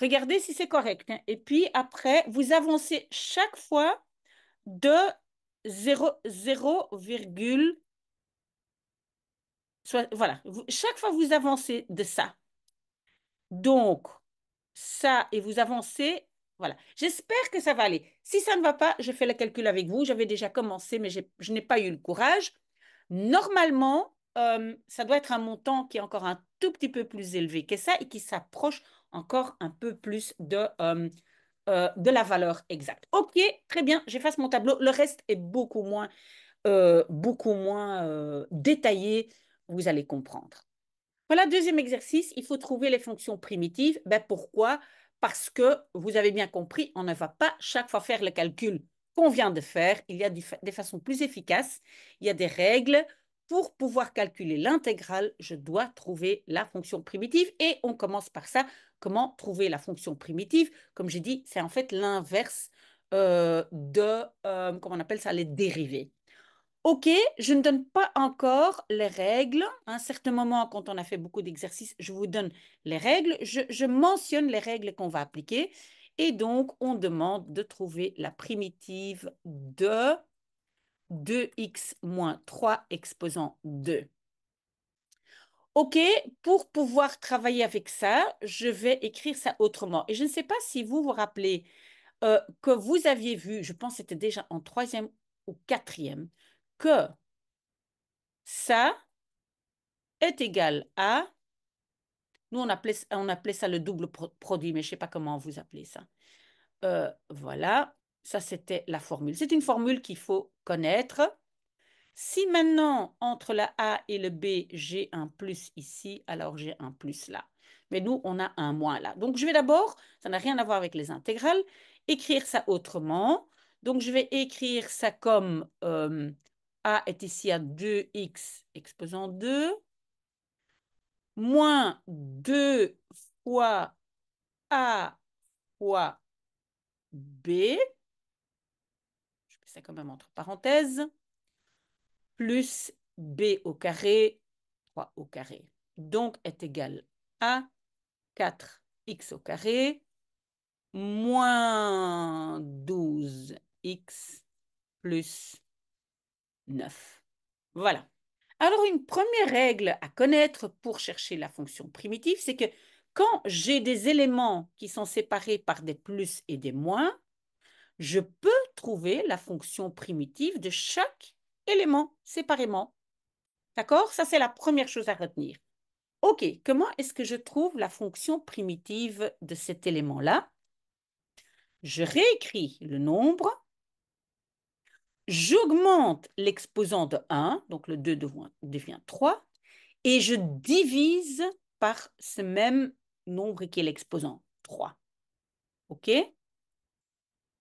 Regardez si c'est correct. hein. Et puis après, vous avancez chaque fois de 0, 0, soit, voilà. Vous- chaque fois, vous avancez de ça. Donc, ça, et vous avancez. Voilà. J'espère que ça va aller. Si ça ne va pas, je fais le calcul avec vous. J'avais déjà commencé, mais je n'ai pas eu le courage. Normalement, euh, ça doit être un montant qui est encore un tout petit peu plus élevé que ça et qui s'approche encore un peu plus de, euh, euh, de la valeur exacte. OK, très bien, j'efface mon tableau. Le reste est beaucoup moins, euh, détaillé. Vous allez comprendre. Voilà, deuxième exercice, il faut trouver les fonctions primitives. Ben, pourquoi? Parce que vous avez bien compris, on ne va pas chaque fois faire le calcul qu'on vient de faire. Il y a des façons plus efficaces. Il y a des règles. Pour pouvoir calculer l'intégrale, je dois trouver la fonction primitive. Et on commence par ça. Comment trouver la fonction primitive? Comme j'ai dit, c'est en fait l'inverse euh, de, euh, comment on appelle ça, les dérivés. OK, je ne donne pas encore les règles. À un certain moment, quand on a fait beaucoup d'exercices, je vous donne les règles. Je mentionne les règles qu'on va appliquer. Et donc, on demande de trouver la primitive de 2x moins 3 exposant 2. OK, pour pouvoir travailler avec ça, je vais écrire ça autrement. Et je ne sais pas si vous vous rappelez euh, que vous aviez vu, je pense que c'était déjà en troisième ou quatrième, que ça est égal à, nous on appelait, ça le double pro- produit, mais je ne sais pas comment vous appelez ça. Euh, voilà, ça c'était la formule. C'est une formule qu'il faut connaître. Si maintenant, entre la A et le B, j'ai un plus ici, alors j'ai un plus là. Mais nous, on a un moins là. Donc, je vais d'abord, ça n'a rien à voir avec les intégrales, écrire ça autrement. Donc, je vais écrire ça comme euh, A est ici à 2x exposant 2, moins 2 fois A fois B, je mets ça quand même entre parenthèses, plus B au carré, 3 au carré. Donc, est égal à 4x au carré, moins 12x plus 9. Voilà. Alors, une première règle à connaître pour chercher la fonction primitive, c'est que quand j'ai des éléments qui sont séparés par des plus et des moins, je peux trouver la fonction primitive de chaque élément séparément. D'accord? Ça, c'est la première chose à retenir. OK, comment est-ce que je trouve la fonction primitive de cet élément-là? Je réécris le nombre, j'augmente l'exposant de 1, donc le 2 devient 3, et je divise par ce même nombre qui est l'exposant, 3. OK?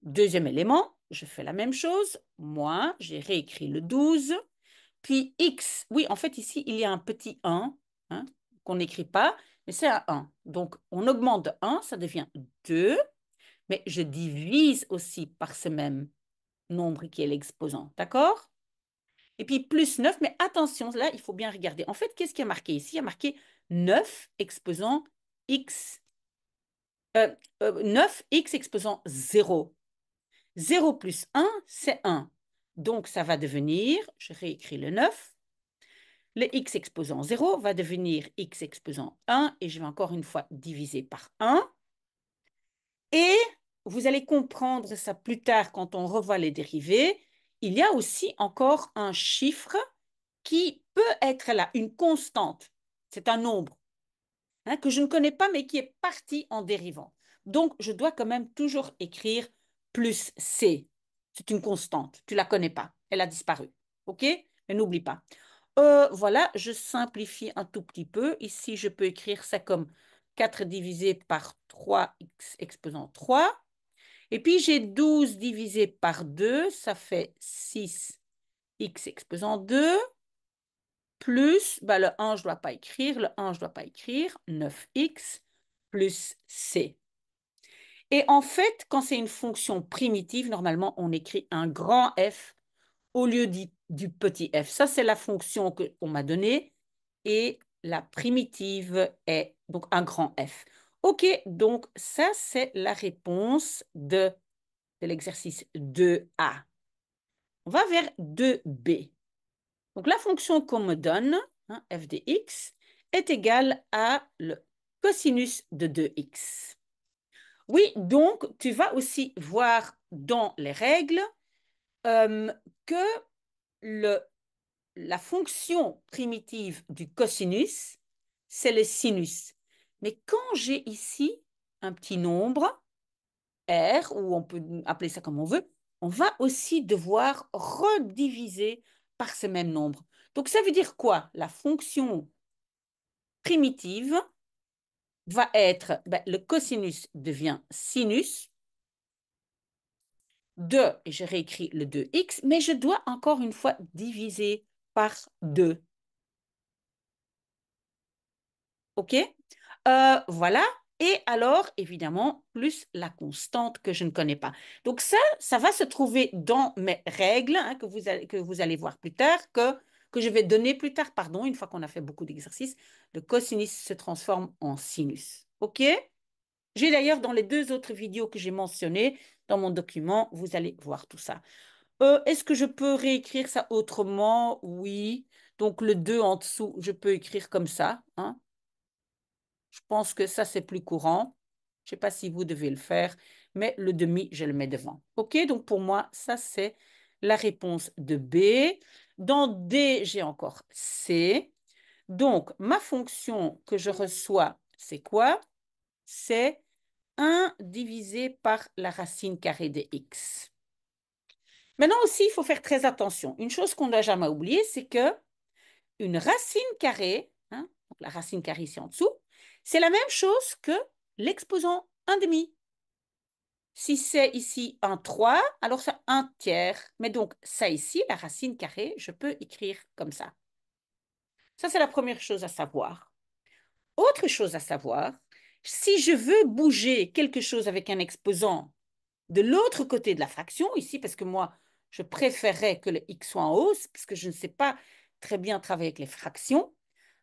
Deuxième élément, je fais la même chose, moins, j'ai réécrit le 12, puis x, oui, en fait ici, il y a un petit 1, hein, qu'on n'écrit pas, mais c'est un 1. Donc, on augmente de 1, ça devient 2, mais je divise aussi par ce même nombre qui est l'exposant, d'accord? Et puis plus 9, mais attention, là, il faut bien regarder. En fait, qu'est-ce qui est marqué ici? Il y a marqué 9 exposant x, euh, euh, 9x exposant 0. 0 plus 1, c'est 1. Donc, ça va devenir, je réécris le 9, le x exposant 0 va devenir x exposant 1 et je vais encore une fois diviser par 1. Et vous allez comprendre ça plus tard quand on revoit les dérivés. Il y a aussi encore un chiffre qui peut être là, une constante. C'est un nombre hein, que je ne connais pas mais qui est parti en dérivant. Donc, je dois quand même toujours écrire plus c. C'est une constante. Tu ne la connais pas. Elle a disparu. OK? Mais n'oublie pas. Euh, voilà, je simplifie un tout petit peu. Ici, je peux écrire ça comme 4 divisé par 3x exposant 3. Et puis, j'ai 12 divisé par 2, ça fait 6x exposant 2. plus, bah, le 1, je ne dois pas écrire, le 1, je ne dois pas écrire, 9x plus c. Et en fait, quand c'est une fonction primitive, normalement, on écrit un grand F au lieu du, petit f. Ça, c'est la fonction qu'on m'a donnée. Et la primitive est donc un grand f. OK, donc ça, c'est la réponse de, de l'exercice 2A. On va vers 2B. Donc la fonction qu'on me donne, hein, f de x, est égale à le cosinus de 2x. Oui, donc tu vas aussi voir dans les règles euh, que le, la fonction primitive du cosinus, c'est le sinus. Mais quand j'ai ici un petit nombre, R, ou on peut appeler ça comme on veut, on va aussi devoir rediviser par ce même nombre. Donc ça veut dire quoi La fonction primitive va être, ben, le cosinus devient sinus, 2, et je réécris le 2x, mais je dois encore une fois diviser par 2. OK? Euh, Voilà. Et alors, évidemment, plus la constante que je ne connais pas. Donc ça, ça va se trouver dans mes règles hein, que, vous que vous allez voir plus tard, que, que je vais donner plus tard, pardon, une fois qu'on a fait beaucoup d'exercices. Le cosinus se transforme en sinus. OK? J'ai d'ailleurs dans les deux autres vidéos que j'ai mentionnées, dans mon document, vous allez voir tout ça. Euh, est-ce que je peux réécrire ça autrement? Oui. Donc le 2 en dessous, je peux écrire comme ça. Hein. Je pense que ça, c'est plus courant. Je ne sais pas si vous devez le faire, mais le demi, je le mets devant. OK, donc pour moi, ça, c'est la réponse de B. Dans D, j'ai encore C. Donc, ma fonction que je reçois, c'est quoi? C'est 1 divisé par la racine carrée de x. Maintenant aussi, il faut faire très attention. Une chose qu'on doit jamais oublier, c'est que une racine carrée, hein, la racine carrée ici en dessous, c'est la même chose que l'exposant 1 demi. Si c'est ici un 3, alors c'est un tiers. Mais donc, ça ici, la racine carrée, je peux écrire comme ça. Ça, c'est la première chose à savoir. Autre chose à savoir, si je veux bouger quelque chose avec un exposant de l'autre côté de la fraction, ici, parce que moi, je préférerais que le x soit en hausse, parce que je ne sais pas très bien travailler avec les fractions,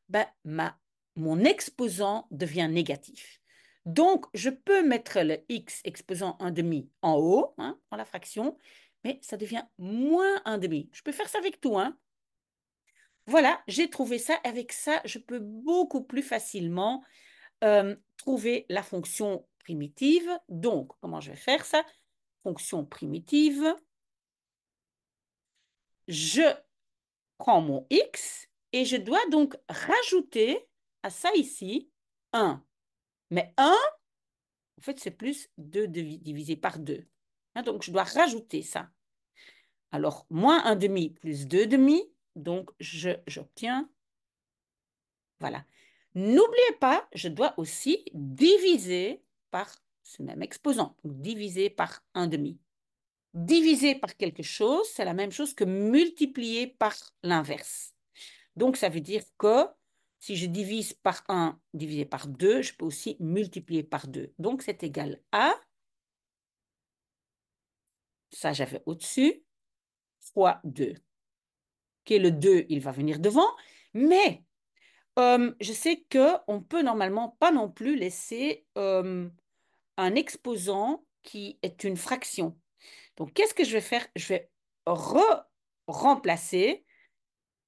ben, mon exposant devient négatif. Donc, je peux mettre le x exposant 1 demi en haut, hein, dans la fraction, mais ça devient moins 1 demi. Je peux faire ça avec tout. Hein. Voilà, j'ai trouvé ça. Avec ça, je peux beaucoup plus facilement euh, trouver la fonction primitive. Donc, comment je vais faire ça? Fonction primitive. Je prends mon x et je dois donc rajouter à ça ici 1. Mais 1, en fait, c'est plus 2 divisé par 2. Hein, donc, je dois rajouter ça. Alors, moins 1 demi plus 2 demi, donc j'obtiens, voilà. N'oubliez pas, je dois aussi diviser par ce même exposant, donc diviser par 1 demi. Diviser par quelque chose, c'est la même chose que multiplier par l'inverse. Donc, ça veut dire que si je divise par 1 divisé par 2, je peux aussi multiplier par 2. Donc, c'est égal à, ça j'avais au-dessus, fois 2. Qui est le 2, il va venir devant, mais euh, je sais qu'on peut normalement pas non plus laisser euh, un exposant qui est une fraction. Donc, qu'est-ce que je vais faire? Je vais remplacer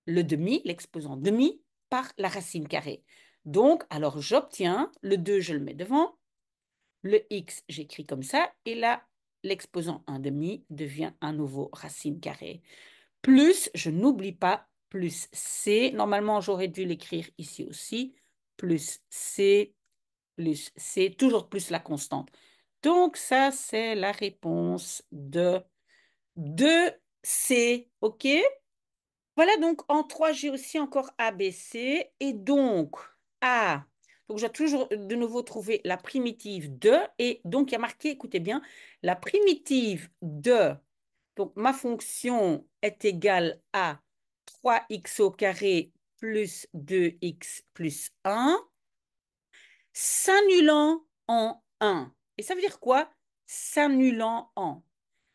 le demi, l'exposant demi, par la racine carrée. Donc, alors j'obtiens, le 2, je le mets devant, le x, j'écris comme ça, et là, l'exposant 1 demi devient un nouveau racine carrée. Plus, je n'oublie pas plus C. Normalement, j'aurais dû l'écrire ici aussi. Plus C, plus C, toujours plus la constante. Donc, ça, c'est la réponse de 2C. OK? Voilà, donc en 3, j'ai aussi encore ABC. Et donc, A, donc dois toujours de nouveau trouver la primitive de. Et donc, il y a marqué, écoutez bien, la primitive de. Donc, ma fonction est égale à 3x au carré plus 2x plus 1 s'annulant en 1. Et ça veut dire quoi? S'annulant en.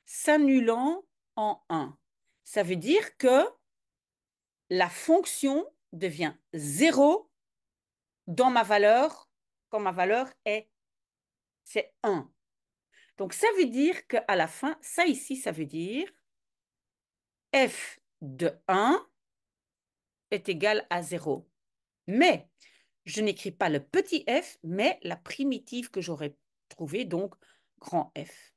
S'annulant en 1. Ça veut dire que la fonction devient 0 dans ma valeur quand ma valeur est c'est 1. Donc ça veut dire qu'à la fin, ça ici, ça veut dire f de 1 est égal à 0. Mais je n'écris pas le petit f, mais la primitive que j'aurais trouvée, donc grand F.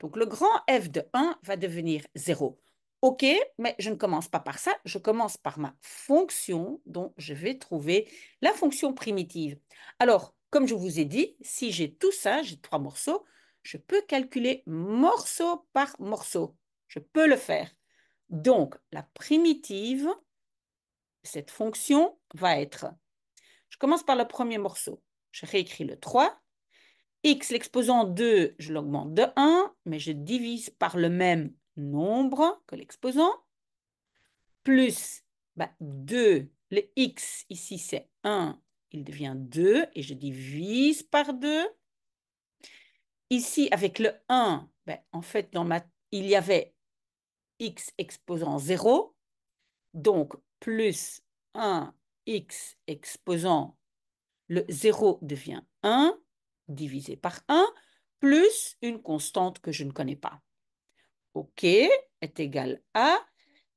Donc le grand F de 1 va devenir 0. OK, mais je ne commence pas par ça, je commence par ma fonction dont je vais trouver la fonction primitive. Alors, comme je vous ai dit, si j'ai tout ça, j'ai trois morceaux, je peux calculer morceau par morceau. Je peux le faire. Donc, la primitive cette fonction va être, je commence par le premier morceau, je réécris le 3, x, l'exposant 2, je l'augmente de 1, mais je divise par le même nombre que l'exposant, plus 2, bah, le x ici c'est 1, il devient 2, et je divise par 2. Ici, avec le 1, ben, en fait, dans ma, il y avait x exposant 0, donc plus 1x exposant le 0 devient 1 divisé par 1 plus une constante que je ne connais pas. OK est égal à,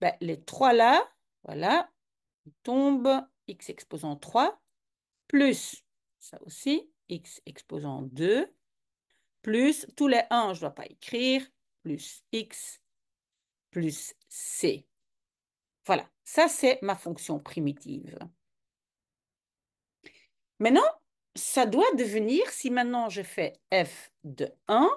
ben, les trois là, voilà, tombe x exposant 3 plus, ça aussi, x exposant 2 plus, tous les 1, je ne dois pas écrire, plus x plus c. Voilà, ça c'est ma fonction primitive. Maintenant, ça doit devenir, si maintenant je fais f de 1,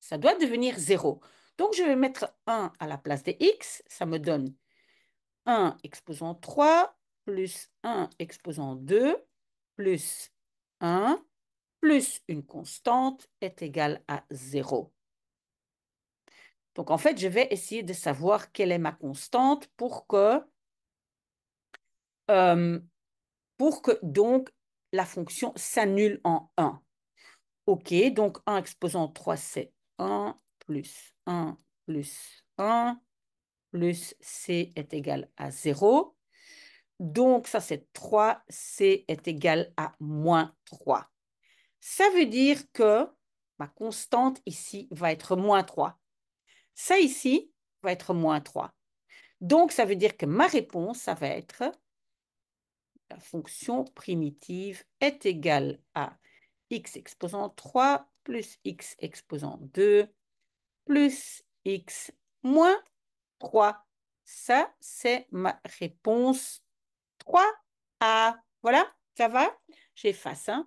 ça doit devenir 0. Donc, je vais mettre 1 à la place de x, ça me donne 1 exposant 3 plus 1 exposant 2 plus 1 plus une constante est égal à 0. Donc, en fait, je vais essayer de savoir quelle est ma constante pour que, euh, pour que donc la fonction s'annule en 1. OK, donc 1 exposant 3, c'est 1 plus 1 plus 1 plus c est égal à 0. Donc, ça, c'est 3, c est égal à moins 3. Ça veut dire que ma constante ici va être moins 3. Ça ici va être moins 3. Donc, ça veut dire que ma réponse, ça va être la fonction primitive est égale à x exposant 3 plus x exposant 2 plus x moins 3. Ça, c'est ma réponse 3A. Voilà, ça va? J'efface. Hein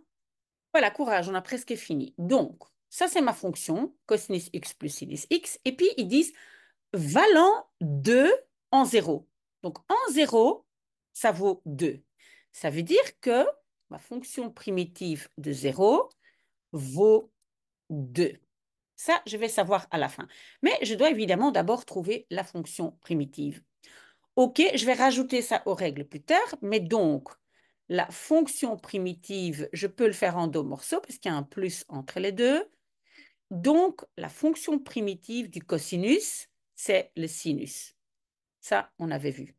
voilà, courage, on a presque fini. Donc, ça, c'est ma fonction, cosinus x plus sinus x. Et puis, ils disent valant 2 en 0. Donc, en 0, ça vaut 2. Ça veut dire que ma fonction primitive de 0 vaut 2. Ça, je vais savoir à la fin. Mais je dois évidemment d'abord trouver la fonction primitive. OK, je vais rajouter ça aux règles plus tard, mais donc, la fonction primitive, je peux le faire en deux morceaux parce qu'il y a un plus entre les deux. Donc, la fonction primitive du cosinus, c'est le sinus. Ça, on avait vu.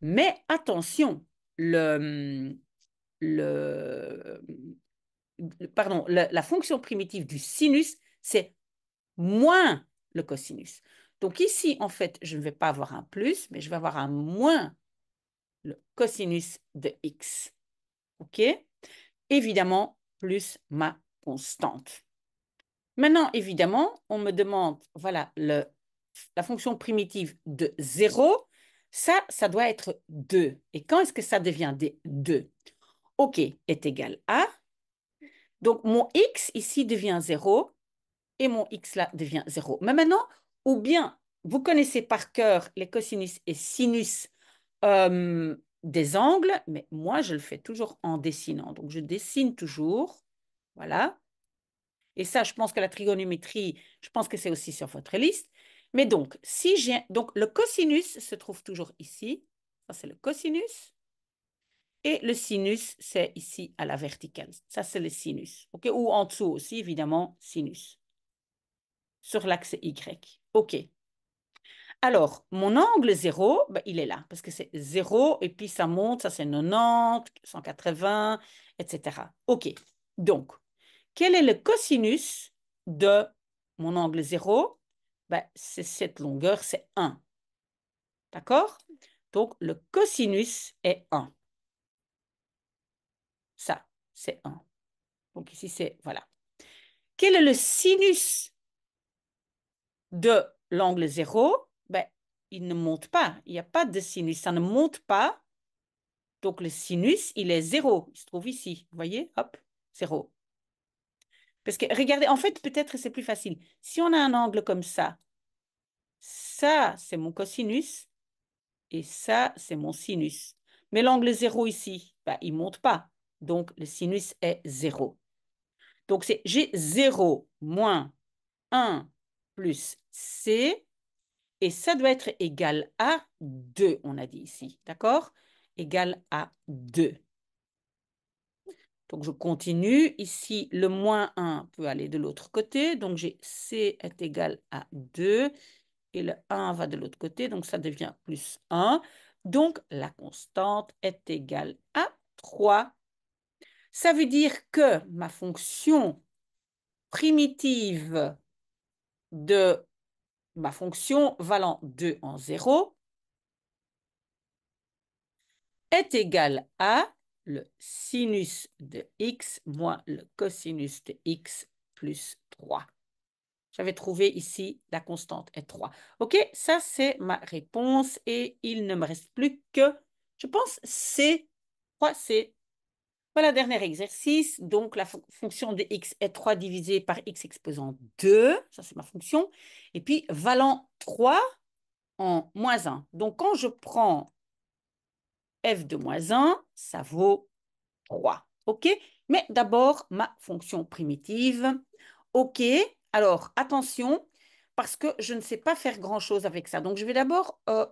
Mais attention, le, le, pardon, la fonction primitive du sinus, c'est moins le cosinus. Donc ici, en fait, je ne vais pas avoir un plus, mais je vais avoir un moins le cosinus de x. OK? Évidemment, plus ma constante. Maintenant, évidemment, on me demande, voilà, la fonction primitive de 0. Ça, ça doit être 2. Et quand est-ce que ça devient 2 OK est égal à. Donc, mon x ici devient 0 et mon x là devient 0. Mais maintenant, ou bien vous connaissez par cœur les cosinus et sinus des angles, mais moi, je le fais toujours en dessinant. Donc, je dessine toujours. Voilà. Et ça, je pense que la trigonométrie, je pense que c'est aussi sur votre liste. Mais donc, si j'ai donc le cosinus se trouve toujours ici. Ça, c'est le cosinus. Et le sinus, c'est ici à la verticale. Ça, c'est le sinus. Ou en dessous aussi, évidemment, sinus. Sur l'axe Y. OK. Alors, mon angle 0, ben, il est là, parce que c'est 0, et puis ça monte, ça c'est 90, 180, etc. OK. Donc, quel est le cosinus de mon angle 0 ben, C'est cette longueur, c'est 1. D'accord? Donc, le cosinus est 1. Ça, c'est 1. Donc ici, c'est, voilà. Quel est le sinus de l'angle 0 ben, Il ne monte pas. Il n'y a pas de sinus. Ça ne monte pas. Donc le sinus, il est 0. Il se trouve ici. Vous voyez? Hop, 0. Parce que, regardez, en fait, peut-être c'est plus facile. Si on a un angle comme ça, ça, c'est mon cosinus, et ça, c'est mon sinus. Mais l'angle 0 ici, ben, il ne monte pas. Donc, le sinus est 0. Donc, c'est j'ai 0 moins 1 plus C, et ça doit être égal à 2, on a dit ici, d'accord? Égal à 2. Donc, je continue. Ici, le moins 1 peut aller de l'autre côté. Donc, j'ai C est égal à 2. Et le 1 va de l'autre côté. Donc, ça devient plus 1. Donc, la constante est égale à 3. Ça veut dire que ma fonction primitive de ma fonction valant 2 en 0 est égale à le sinus de x moins le cosinus de x plus 3. J'avais trouvé ici la constante est 3. OK, ça c'est ma réponse et il ne me reste plus que, je pense, C. 3C. Voilà, dernier exercice. Donc, la fonction de x est 3 divisé par x exposant 2. Ça, c'est ma fonction. Et puis, valant 3 en moins 1. Donc, quand je prends f de moins 1, ça vaut 3. OK? Mais d'abord, ma fonction primitive. OK? Alors, attention, parce que je ne sais pas faire grand-chose avec ça. Donc, je vais d'abord euh,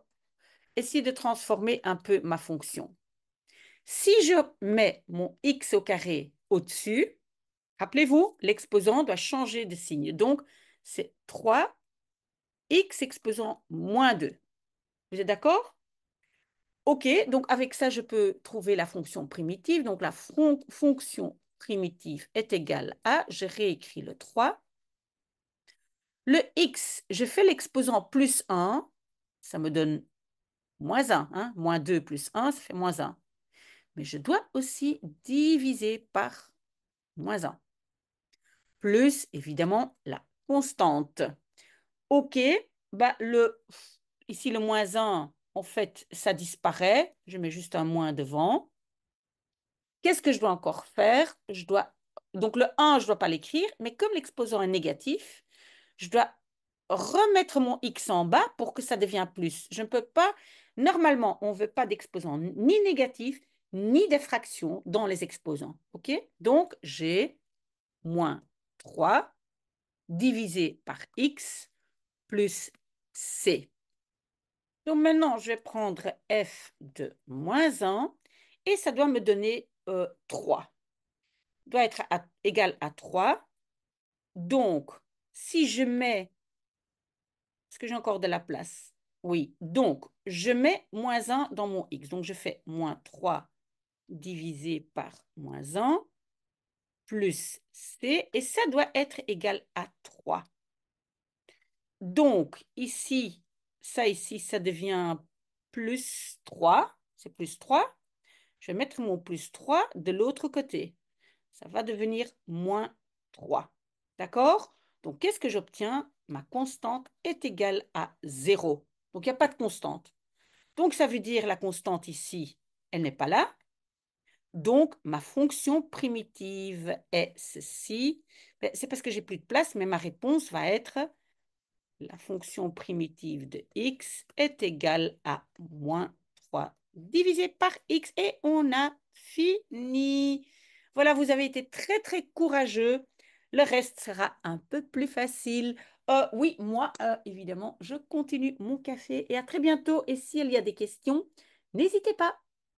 essayer de transformer un peu ma fonction. Si je mets mon x au carré au-dessus, rappelez-vous, l'exposant doit changer de signe. Donc, c'est 3 x exposant moins 2. Vous êtes d'accord? OK, donc avec ça, je peux trouver la fonction primitive. Donc, la fonction primitive est égale à, je réécris le 3. Le x, je fais l'exposant plus 1, ça me donne moins 1. Hein? Moins 2 plus 1, ça fait moins 1 mais je dois aussi diviser par moins 1. Plus, évidemment, la constante. OK, bah le, ici le moins 1, en fait, ça disparaît. Je mets juste un moins devant. Qu'est-ce que je dois encore faire? Je dois Donc le 1, je ne dois pas l'écrire, mais comme l'exposant est négatif, je dois remettre mon x en bas pour que ça devienne plus. Je ne peux pas, normalement, on ne veut pas d'exposant ni négatif, ni des fractions dans les exposants. Donc, j'ai moins 3 divisé par x plus c. Donc maintenant, je vais prendre f de moins 1 et ça doit me donner 3. Euh, doit être égal à 3. Donc, si je mets... Est-ce que j'ai encore de la place? Oui. Donc, je mets moins 1 dans mon x. Donc, je fais moins 3 divisé par moins 1 plus C, et ça doit être égal à 3. Donc, ici, ça ici, ça devient plus 3. C'est plus 3. Je vais mettre mon plus 3 de l'autre côté. Ça va devenir moins 3. D'accord? Donc, qu'est-ce que j'obtiens? Ma constante est égale à 0. Donc, il n'y a pas de constante. Donc, ça veut dire la constante ici, elle n'est pas là. Donc, ma fonction primitive est ceci. Ben, c'est parce que j'ai plus de place, mais ma réponse va être la fonction primitive de x est égale à moins 3 divisé par x et on a fini. Voilà, vous avez été très, très courageux. Le reste sera un peu plus facile. Euh, oui, moi, euh, évidemment, je continue mon café et à très bientôt. Et s'il y a des questions, n'hésitez pas.